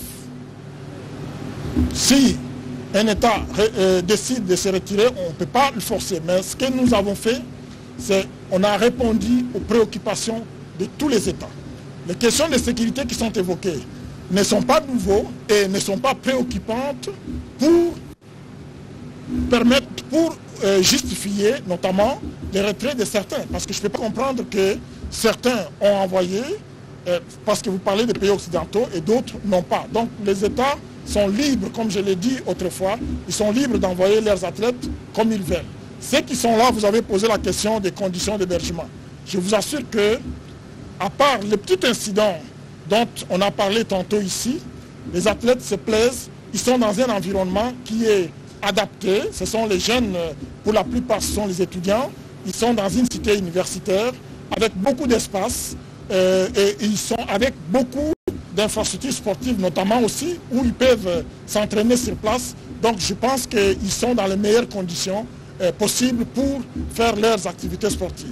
Si un État euh, décide de se retirer, on ne peut pas le forcer. Mais ce que nous avons fait, c'est qu'on a répondu aux préoccupations de tous les États. Les questions de sécurité qui sont évoquées ne sont pas nouveaux et ne sont pas préoccupantes pour permettre, pour euh, justifier notamment les retraits de certains. Parce que je ne peux pas comprendre que certains ont envoyé, euh, parce que vous parlez des pays occidentaux et d'autres n'ont pas. Donc les États sont libres, comme je l'ai dit autrefois, ils sont libres d'envoyer leurs athlètes comme ils veulent. Ceux qui sont là, vous avez posé la question des conditions d'hébergement. Je vous assure que à part le petit incident dont on a parlé tantôt ici, les athlètes se plaisent, ils sont dans un environnement qui est adapté, ce sont les jeunes, pour la plupart ce sont les étudiants, ils sont dans une cité universitaire avec beaucoup d'espace euh, et ils sont avec beaucoup d'infrastructures sportives notamment aussi où ils peuvent s'entraîner sur place. Donc je pense qu'ils sont dans les meilleures conditions euh, possibles pour faire leurs activités sportives.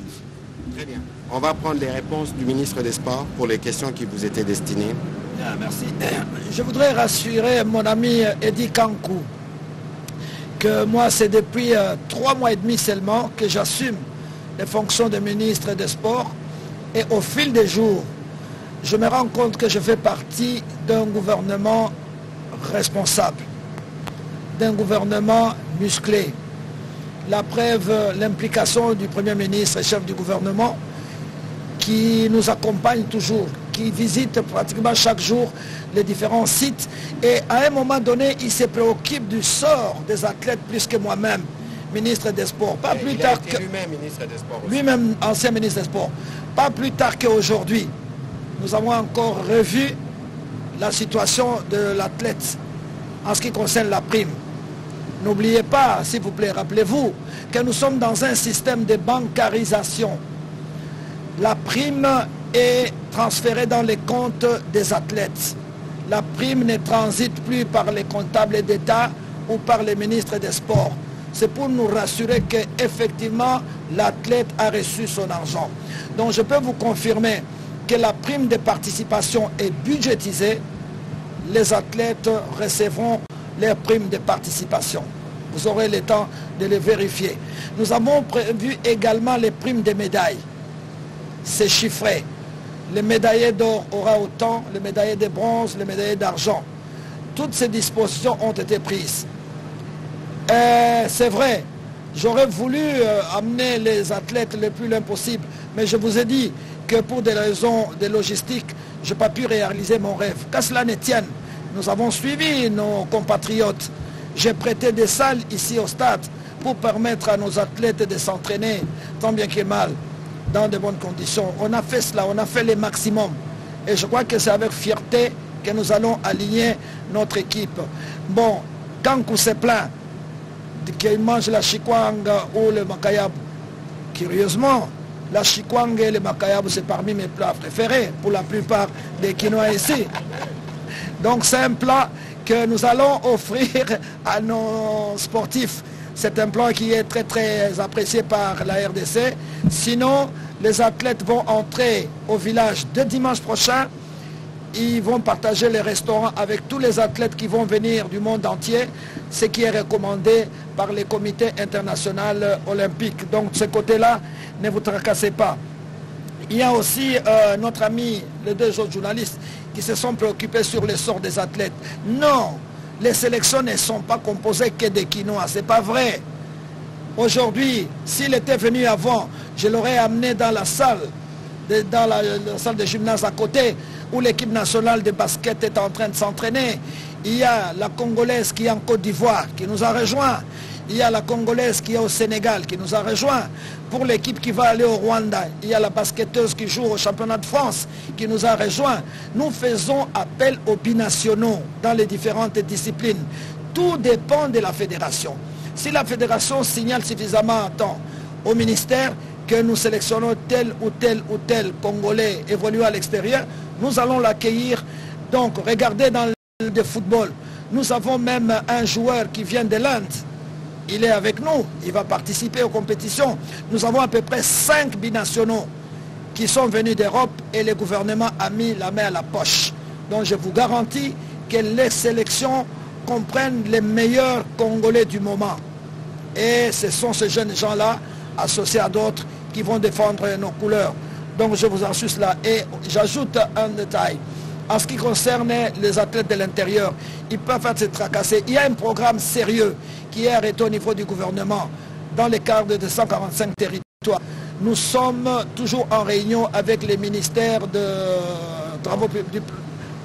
On va prendre les réponses du ministre des Sports pour les questions qui vous étaient destinées. Ah, merci. Je voudrais rassurer mon ami Eddie Kankou que moi, c'est depuis euh, trois mois et demi seulement que j'assume les fonctions de ministre des Sports. Et au fil des jours, je me rends compte que je fais partie d'un gouvernement responsable. d'un gouvernement musclé. La preuve, l'implication du Premier ministre et chef du gouvernement qui nous accompagne toujours, qui visite pratiquement chaque jour les différents sites. Et à un moment donné, il se préoccupe du sort des athlètes plus que moi-même, ministre des Sports. Pas plus tard que lui-même ministre des Sports. Lui-même ancien ministre des Sports. Pas plus tard qu'aujourd'hui, nous avons encore revu la situation de l'athlète en ce qui concerne la prime. N'oubliez pas, s'il vous plaît, rappelez-vous que nous sommes dans un système de bancarisation. La prime est transférée dans les comptes des athlètes. La prime ne transite plus par les comptables d'État ou par les ministres des Sports. C'est pour nous rassurer qu'effectivement, l'athlète a reçu son argent. Donc je peux vous confirmer que la prime de participation est budgétisée. Les athlètes recevront leurs primes de participation. Vous aurez le temps de les vérifier. Nous avons prévu également les primes des médailles. C'est chiffré. Le médaillé d'or aura autant, le médaillé de bronze, le médaillé d'argent. Toutes ces dispositions ont été prises. C'est vrai, j'aurais voulu euh, amener les athlètes le plus loin possible, mais je vous ai dit que pour des raisons de logistique, je n'ai pas pu réaliser mon rêve. Qu'à cela ne tienne, nous avons suivi nos compatriotes. J'ai prêté des salles ici au stade pour permettre à nos athlètes de s'entraîner tant bien que mal dans de bonnes conditions. On a fait cela, on a fait le maximum. Et je crois que c'est avec fierté que nous allons aligner notre équipe. Bon, Kankou se plaint qu'il mange la chikwanga ou le makayab. Curieusement, la chikwanga et le makayab, c'est parmi mes plats préférés pour la plupart des Quinois ici. Donc c'est un plat que nous allons offrir à nos sportifs. C'est un plan qui est très très apprécié par la RDC. Sinon, les athlètes vont entrer au village dès dimanche prochain. Ils vont partager les restaurants avec tous les athlètes qui vont venir du monde entier, ce qui est recommandé par les comités internationaux olympiques. Donc de ce côté-là, ne vous tracassez pas. Il y a aussi euh, notre ami, les deux autres journalistes, qui se sont préoccupés sur le sort des athlètes. Non, les sélections ne sont pas composées que des Quinois, ce n'est pas vrai. Aujourd'hui, s'il était venu avant, je l'aurais amené dans la salle, dans la, salle de gymnase à côté, où l'équipe nationale de basket est en train de s'entraîner. Il y a la Congolaise qui est en Côte d'Ivoire, qui nous a rejoint. Il y a la Congolaise qui est au Sénégal, qui nous a rejoint. Pour l'équipe qui va aller au Rwanda, il y a la basketteuse qui joue au championnat de France, qui nous a rejoint. Nous faisons appel aux binationaux dans les différentes disciplines. Tout dépend de la fédération. Si la fédération signale suffisamment à temps au ministère que nous sélectionnons tel ou tel ou tel Congolais évoluant à l'extérieur, nous allons l'accueillir. Donc, regardez dans le football, nous avons même un joueur qui vient de l'Inde. Il est avec nous, il va participer aux compétitions. Nous avons à peu près cinq binationaux qui sont venus d'Europe et le gouvernement a mis la main à la poche. Donc je vous garantis que les sélections comprennent les meilleurs Congolais du moment. Et ce sont ces jeunes gens-là, associés à d'autres, qui vont défendre nos couleurs. Donc je vous en suis là. Et j'ajoute un détail. En ce qui concerne les athlètes de l'intérieur, ils peuvent être tracasser. Il y a un programme sérieux qui est arrêté au niveau du gouvernement dans le cadre de 145 territoires. Nous sommes toujours en réunion avec les ministères de travaux publics.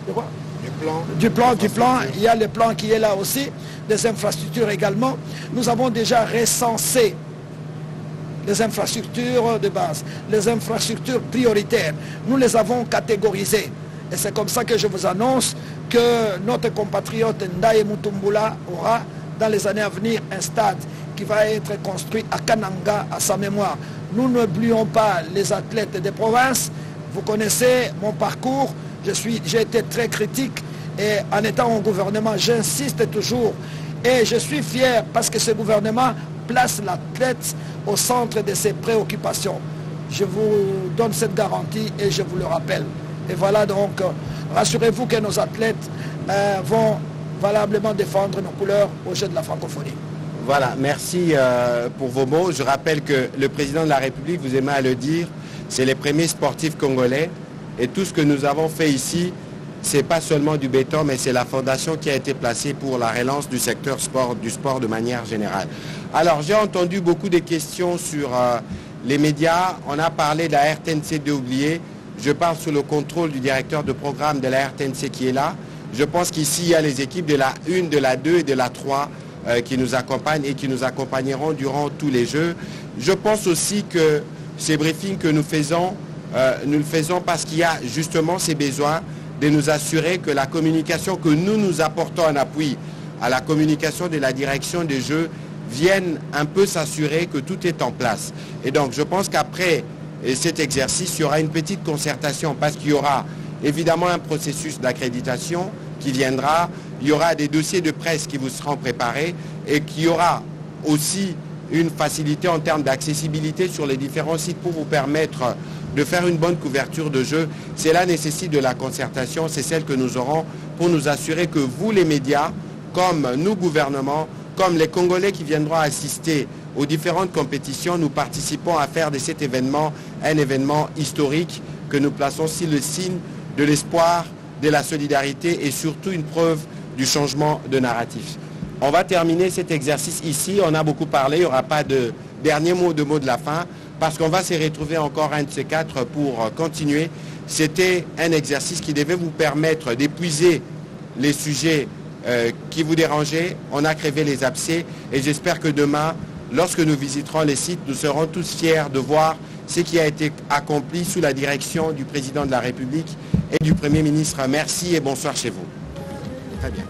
Du plan. Du plan, du plan. Il y a le plan qui est là aussi, des infrastructures également. Nous avons déjà recensé les infrastructures de base, les infrastructures prioritaires. Nous les avons catégorisées. Et c'est comme ça que je vous annonce que notre compatriote Ndaye Mutumbula aura dans les années à venir un stade qui va être construit à Kananga à sa mémoire. Nous n'oublions pas les athlètes des provinces. Vous connaissez mon parcours. J'ai été très critique et en étant au gouvernement, j'insiste toujours. Et je suis fier parce que ce gouvernement place l'athlète au centre de ses préoccupations. Je vous donne cette garantie et je vous le rappelle. Et voilà donc, rassurez-vous que nos athlètes euh, vont valablement défendre nos couleurs au jeu de la francophonie. Voilà, merci euh, pour vos mots. Je rappelle que le président de la République, vous aimez à le dire, c'est les premiers sportifs congolais. Et tout ce que nous avons fait ici c'est pas seulement du béton, mais c'est la fondation qui a été placée pour la relance du secteur sport, du sport de manière générale. Alors, j'ai entendu beaucoup de questions sur euh, les médias. On a parlé de la RTNC de. Je parle sous le contrôle du directeur de programme de la RTNC qui est là. Je pense qu'ici, il y a les équipes de la 1, de la 2 et de la 3 euh, qui nous accompagnent et qui nous accompagneront durant tous les Jeux. Je pense aussi que ces briefings que nous faisons, euh, nous le faisons parce qu'il y a justement ces besoins de nous assurer que la communication que nous nous apportons en appui à la communication de la direction des Jeux vienne un peu s'assurer que tout est en place. Et donc je pense qu'après cet exercice, il y aura une petite concertation parce qu'il y aura évidemment un processus d'accréditation qui viendra, il y aura des dossiers de presse qui vous seront préparés et qu'il y aura aussi une facilité en termes d'accessibilité sur les différents sites pour vous permettre de faire une bonne couverture de jeu. Cela nécessite de la concertation, c'est celle que nous aurons pour nous assurer que vous, les médias, comme nous, gouvernements, comme les Congolais qui viendront assister aux différentes compétitions, nous participons à faire de cet événement un événement historique que nous plaçons sur le signe de l'espoir, de la solidarité et surtout une preuve du changement de narratif. On va terminer cet exercice ici. On a beaucoup parlé. Il n'y aura pas de dernier mot de mot de la fin parce qu'on va se retrouver encore un de ces quatre pour continuer. C'était un exercice qui devait vous permettre d'épuiser les sujets euh, qui vous dérangeaient. On a crévé les abcès et j'espère que demain, lorsque nous visiterons les sites, nous serons tous fiers de voir ce qui a été accompli sous la direction du président de la République et du Premier ministre. Merci et bonsoir chez vous. Très bien.